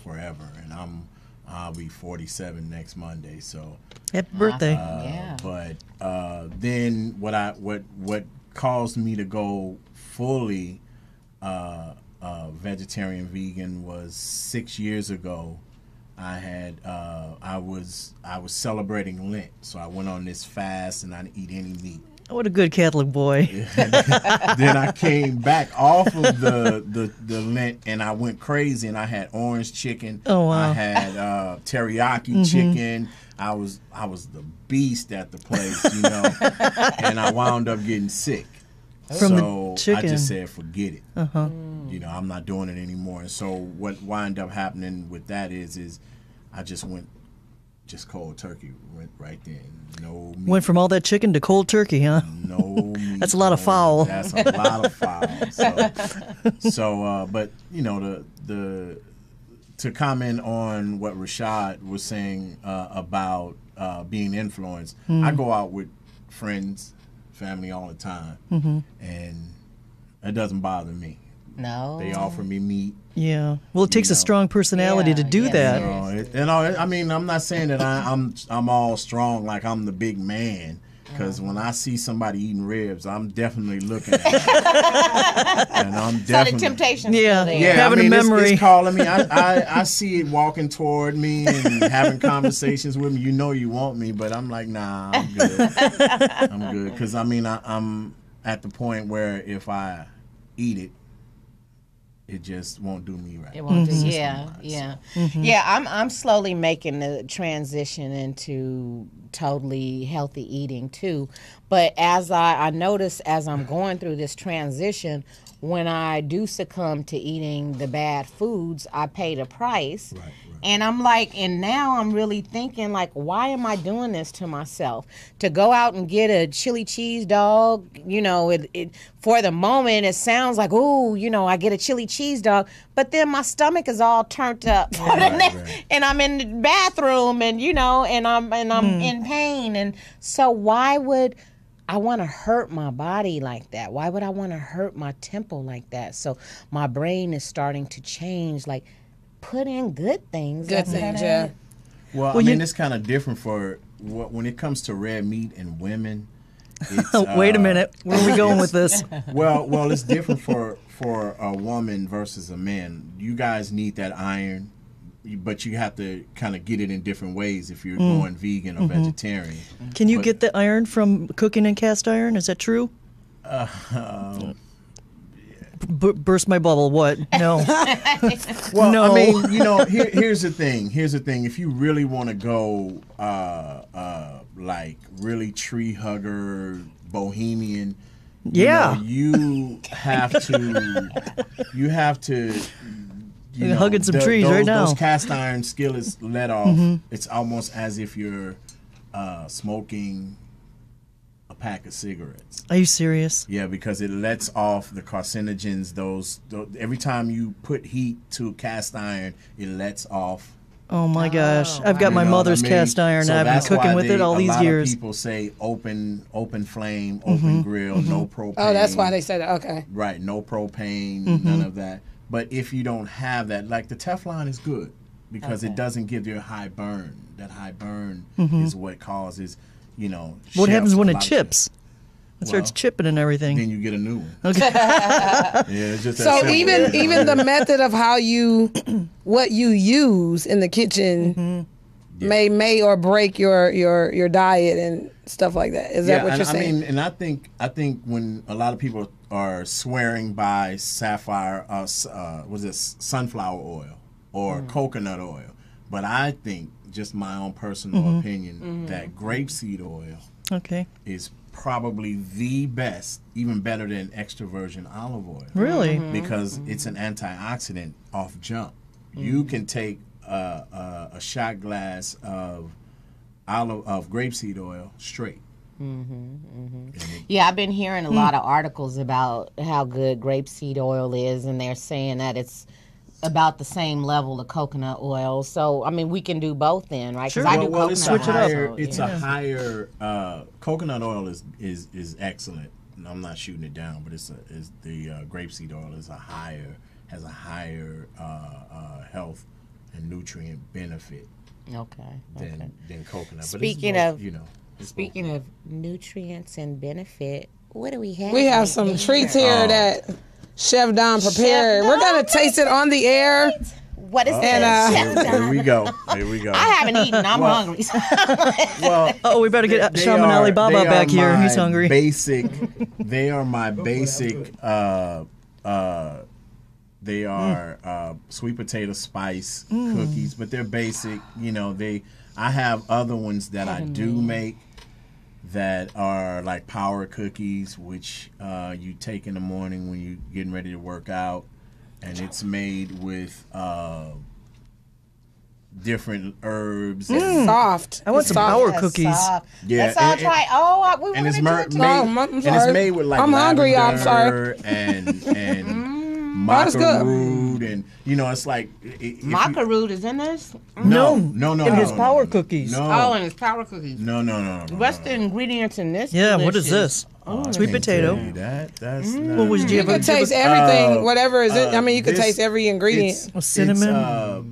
forever. And I'm, I'll be 47 next Monday. So Happy birthday. uh, Yeah. But uh, then what I, what, what caused me to go fully uh, uh, vegetarian vegan was six years ago. I had uh, I was I was celebrating Lent, so I went on this fast and I didn't eat any meat. What a good Catholic boy. then I came back off of the, the the Lent and I went crazy and I had orange chicken. Oh, wow. I had uh, teriyaki Mhm. chicken. I was I was the beast at the place, you know, and I wound up getting sick. From the so I just said, forget it. Uh-huh. You know, I'm not doing it anymore. And so what wound up happening with that is, is I just went just cold turkey went right then. No meat. Went from all that chicken to cold turkey, huh? No That's a lot of fowl. That's a lot of fowl. So, so uh, but you know the the to comment on what Rashad was saying uh, about uh, being influenced. Hmm. I go out with friends, family all the time, Mhm. and it doesn't bother me. No. They offer me meat. Yeah. Well, it takes a strong personality to do that. You know, it, you know, I mean, I'm not saying that I, I'm I'm all strong like I'm the big man. Because when I see somebody eating ribs, I'm definitely looking at it. and I'm So the definitely temptation's Yeah, yeah, Having I a mean, it's- memory. It's, calling me. I, I I see it walking toward me and having conversations with me. You know, you want me, but I'm like, nah, I'm good. I'm good because I mean, I, I'm at the point where if I eat it, it just won't do me right. It won't do. System Yeah, wise. yeah, Mhm. yeah. I'm I'm slowly making the transition into totally healthy eating too. But as I I notice as I'm going through this transition, when I do succumb to eating the bad foods, I pay the price. And I'm like, and now I'm really thinking, like, why am I doing this to myself? To go out and get a chili cheese dog, you know, it, it for the moment it sounds like, oh, you know, I get a chili cheese dog, but then my stomach is all turned up, the next- and I'm in the bathroom, and you know, and I'm and I'm Hmm. in pain, and so why would I want to hurt my body like that? Why would I want to hurt my temple like that? So my brain is starting to change, like put in good things. Good things, yeah. Well, Well, I mean, you- it's kind of different for what when it comes to red meat and women. It's, Wait a uh, minute. Where are we going with this? well, well, it's different for for a woman versus a man. You guys need that iron, but you have to kind of get it in different ways if you're Mm. going vegan or Mhm. vegetarian. Can you But, get the iron from cooking in cast iron? Is that true? Uh, um, B- burst my bubble. What? No. Well, no. I mean, you know, here, here's the thing. Here's the thing. If you really want to go, uh, uh, like really tree hugger, bohemian, you Yeah. know, you have to, you have to. You You're hugging some trees those, right now. Those cast iron skillets let off. Mhm. It's almost as if you're uh, smoking a pack of cigarettes. Are you serious? Yeah, because it lets off the carcinogens. Those, tho- every time you put heat to cast iron, it lets off. Oh my gosh! I've got You my know mother's I mean? cast iron. So I've been cooking why with it they- all a these lot years. Of people say open, open flame, open Mm-hmm. Mhm, grill, no mhm. propane. Oh, that's why they said that. Okay. Right, no propane, Mhm. none of that. But if you don't have that, like the Teflon is good because Okay. it doesn't give you a high burn. That high burn Mhm. is what causes, you know. What happens when it lot of- chips? It starts Well, chipping and everything. Then you get a new one. Okay. yeah, it's just that So simple. even even the method of how you what you use in the kitchen Mm-hmm. may may or break your your your diet and stuff like that. Is that what you're saying? I mean, and I think I think when a lot of people are swearing by safflower, uh, uh was it sunflower oil or Mm. coconut oil, but I think just my own personal Mhm. opinion Mhm. that grapeseed oil Okay. is probably the best, even better than extra virgin olive oil. Really? Mhm. Because it's an antioxidant off jump. You can take a, a, a shot glass of olive of grapeseed oil straight. Yeah, I've been hearing a Hmm. lot of articles about how good grapeseed oil is, and they're saying that it's about the same level of coconut oil. So, I mean, we can do both then, right? Because I do well, coconut it's a oil. higher, so, it's yeah. a higher uh, coconut oil is is is excellent. I'm not shooting it down, but it's a is the uh, grapeseed oil is a higher has a higher uh, uh, health and nutrient benefit Okay. than okay. than coconut. Speaking but it's both, of, you know, it's speaking of nutrients and benefit, what do we have? we have some treats here Oh. that Chef Don prepared. We're gonna taste it on the air. What is and, this? uh, Chef Here we go. Here we go. I haven't eaten. I'm Well- hungry. Well, oh, we better get they Shaman are- Ali Baba back here. He's hungry. Basic. they are my basic. Uh, uh, they are uh, sweet potato spice Mm. cookies, but they're basic. You know, they. I have other ones that I do make that are like power cookies, which uh, you take in the morning when you're getting ready to work out, and it's made with. Uh, different herbs It's and- soft. I want some soft. power cookies. uh, Yeah, Let's all and- try. Oh, I- we were and it's gonna mer- do made, Oh, I'm and it's made with like I'm hungry, I'm sorry. lavender and and That's good. maca root and you know it's like i- i- if you- Maca root is in this? No, no, no, In no, his no, power no. cookies. No, Oh, and it's power cookies. no, no, no, no. What's the ingredients in this? Yeah, what is this? Oh, Sweet potato. That that's Mm. What was- do you You have a- taste us- everything, Uh, whatever is it. I uh, mean, you can this- taste every ingredient. It's, Well, cinnamon. It's, uh,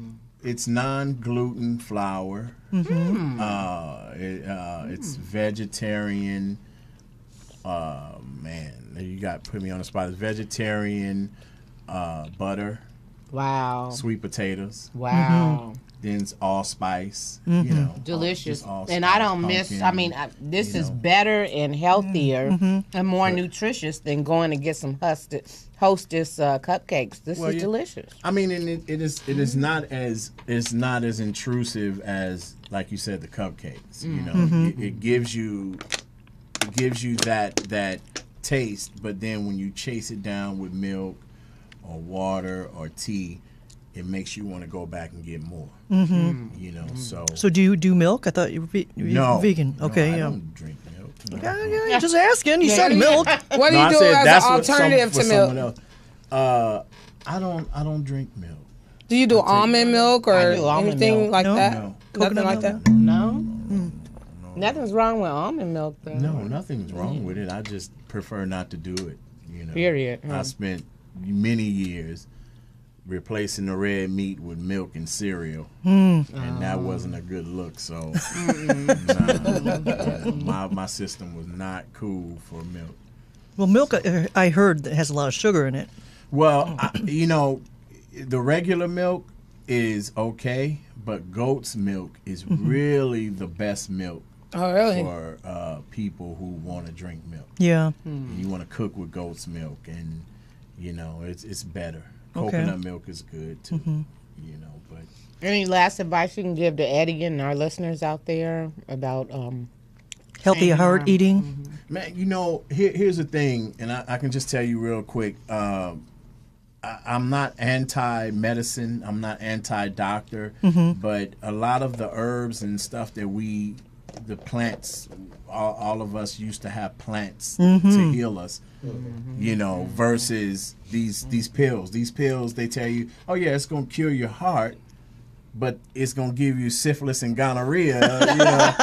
it's non-gluten flour. Mm-hmm. Uh, it, uh, it's vegetarian. Uh, man, you got put me on the spot. It's vegetarian uh, butter, Wow. sweet potatoes, Wow. then it's allspice. You Mhm. know, delicious. just allspice, And I don't miss. I mean, I, this is know. better and healthier Mm-hmm. and more nutritious than going to get some hostess, hostess uh, cupcakes. This Well, is you- delicious. I mean, and it, it is it is not as it's not as intrusive as like you said the cupcakes. You know, Mhm. it, it gives you it gives you that that taste, but then when you chase it down with milk or water or tea, it makes you want to go back and get more. Mm-hmm. You know, so So do you do milk? I thought you were, ve- you were no, vegan. no, Okay, I yeah. don't drink milk. No. Yeah, yeah, just asking. You said milk. What do No, you I do said as that's an what some- alternative to milk? else. Uh, I don't I don't drink milk. Do you do almond milk or almond anything milk. like No. that? No. Nothing like that. No. Nothing's wrong with almond milk, though. No, nothing's wrong with it. I just prefer not to do it. You know. Period. I Mm. spent many years replacing the red meat with milk and cereal, Mm. and that wasn't a good look. So, nah, my my system was not cool for milk. Well, milk I, I heard that has a lot of sugar in it. Well, I, you know, the regular milk is okay, but goat's milk is Mhm. really the best milk. Oh, really? For uh, people who want to drink milk. Yeah. And you want to cook with goat's milk, and you know it's it's better. Okay. Coconut milk is good too. Mhm. You know, but Any last advice you can give to Eddie and our listeners out there about um, Healthy staying heart warm? eating. Man, you know, here, here's the thing, and I, I can just tell you real quick. Um, I, I'm not anti-medicine. I'm not anti-doctor, Mhm. but a lot of the herbs and stuff that we, the plants, all, all of us used to have plants to Mhm. heal us. You know, versus these these pills. These pills, they tell you, oh yeah, it's gonna cure your heart. But it's gonna give you syphilis and gonorrhea, you know.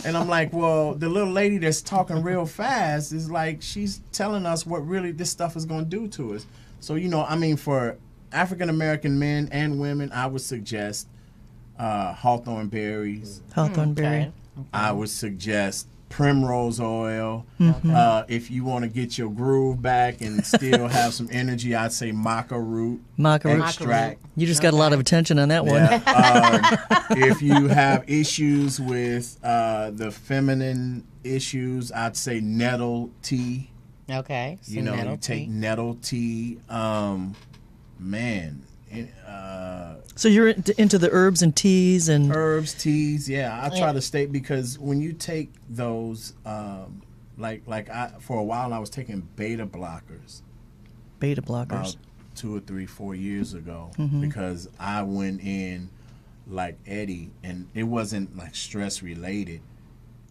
and I'm like, well, the little lady that's talking real fast is like, she's telling us what really this stuff is gonna do to us. So you know, I mean, for African American men and women, I would suggest uh, hawthorn berries. Hawthorn berry. I would suggest primrose oil. Mhm. Uh, if you want to get your groove back and still have some energy, I'd say maca root Maca root. extract. You just got a lot of attention on that one. Yeah. um, if you have issues with uh, the feminine issues, I'd say nettle tea. Okay. you know, nettle you take tea. nettle tea. Um, man, it, uh, So you're into the herbs and teas and herbs, teas. Yeah, I try to stay because when you take those, um, like like I for a while I was taking beta blockers. beta blockers. about two or three, four years ago Mhm. because I went in like Eddie, and it wasn't like stress related.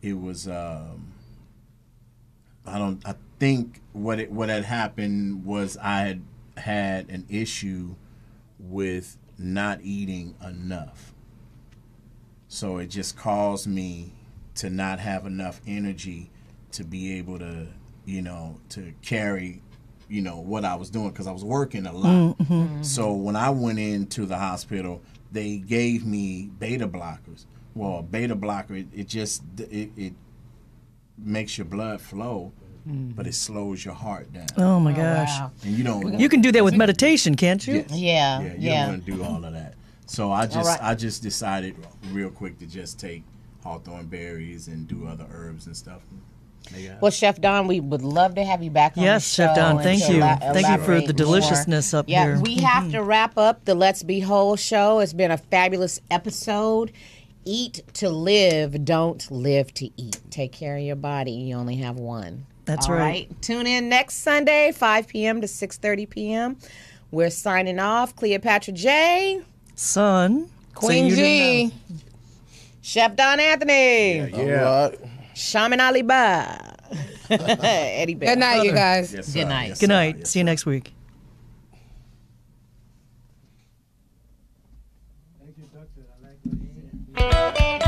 It was um, I don't. I think what it what had happened was I had had an issue with not eating enough. So it just caused me to not have enough energy to be able to, you know, to carry, you know, what I was doing because I was working a lot. Mhm. So when I went into the hospital, they gave me beta blockers. Well, a beta blocker, it, it just it, it makes your blood flow, Mm. but it slows your heart down. Oh my oh, gosh. And you don't. You can do that with meditation, can't you? Yes. Yeah, Yeah, you yeah. don't want to do all of that. So I just right. I just decided real quick to just take hawthorn berries and do other herbs and stuff. Well, Chef Don, we would love to have you back on Yes, the Chef show Don, thank you. ela- Thank you for elaborate the more. deliciousness up yeah, here. we have to wrap up the Let's Be Whole show. It's been a fabulous episode. Eat to live, don't live to eat. Take care of your body. You only have one. That's All right. Tune in next Sunday, 5 p.m. to 6:30 p.m. We're signing off. Cleopatra J, Sun. Queen So G, Chef Don Anthony, yeah. Shaman Ali Ba, Eddie Bell. Good night, you guys. Yes, Good night. Yes, Good sir. night. See you next week. Thank you, doctor. I like what you said.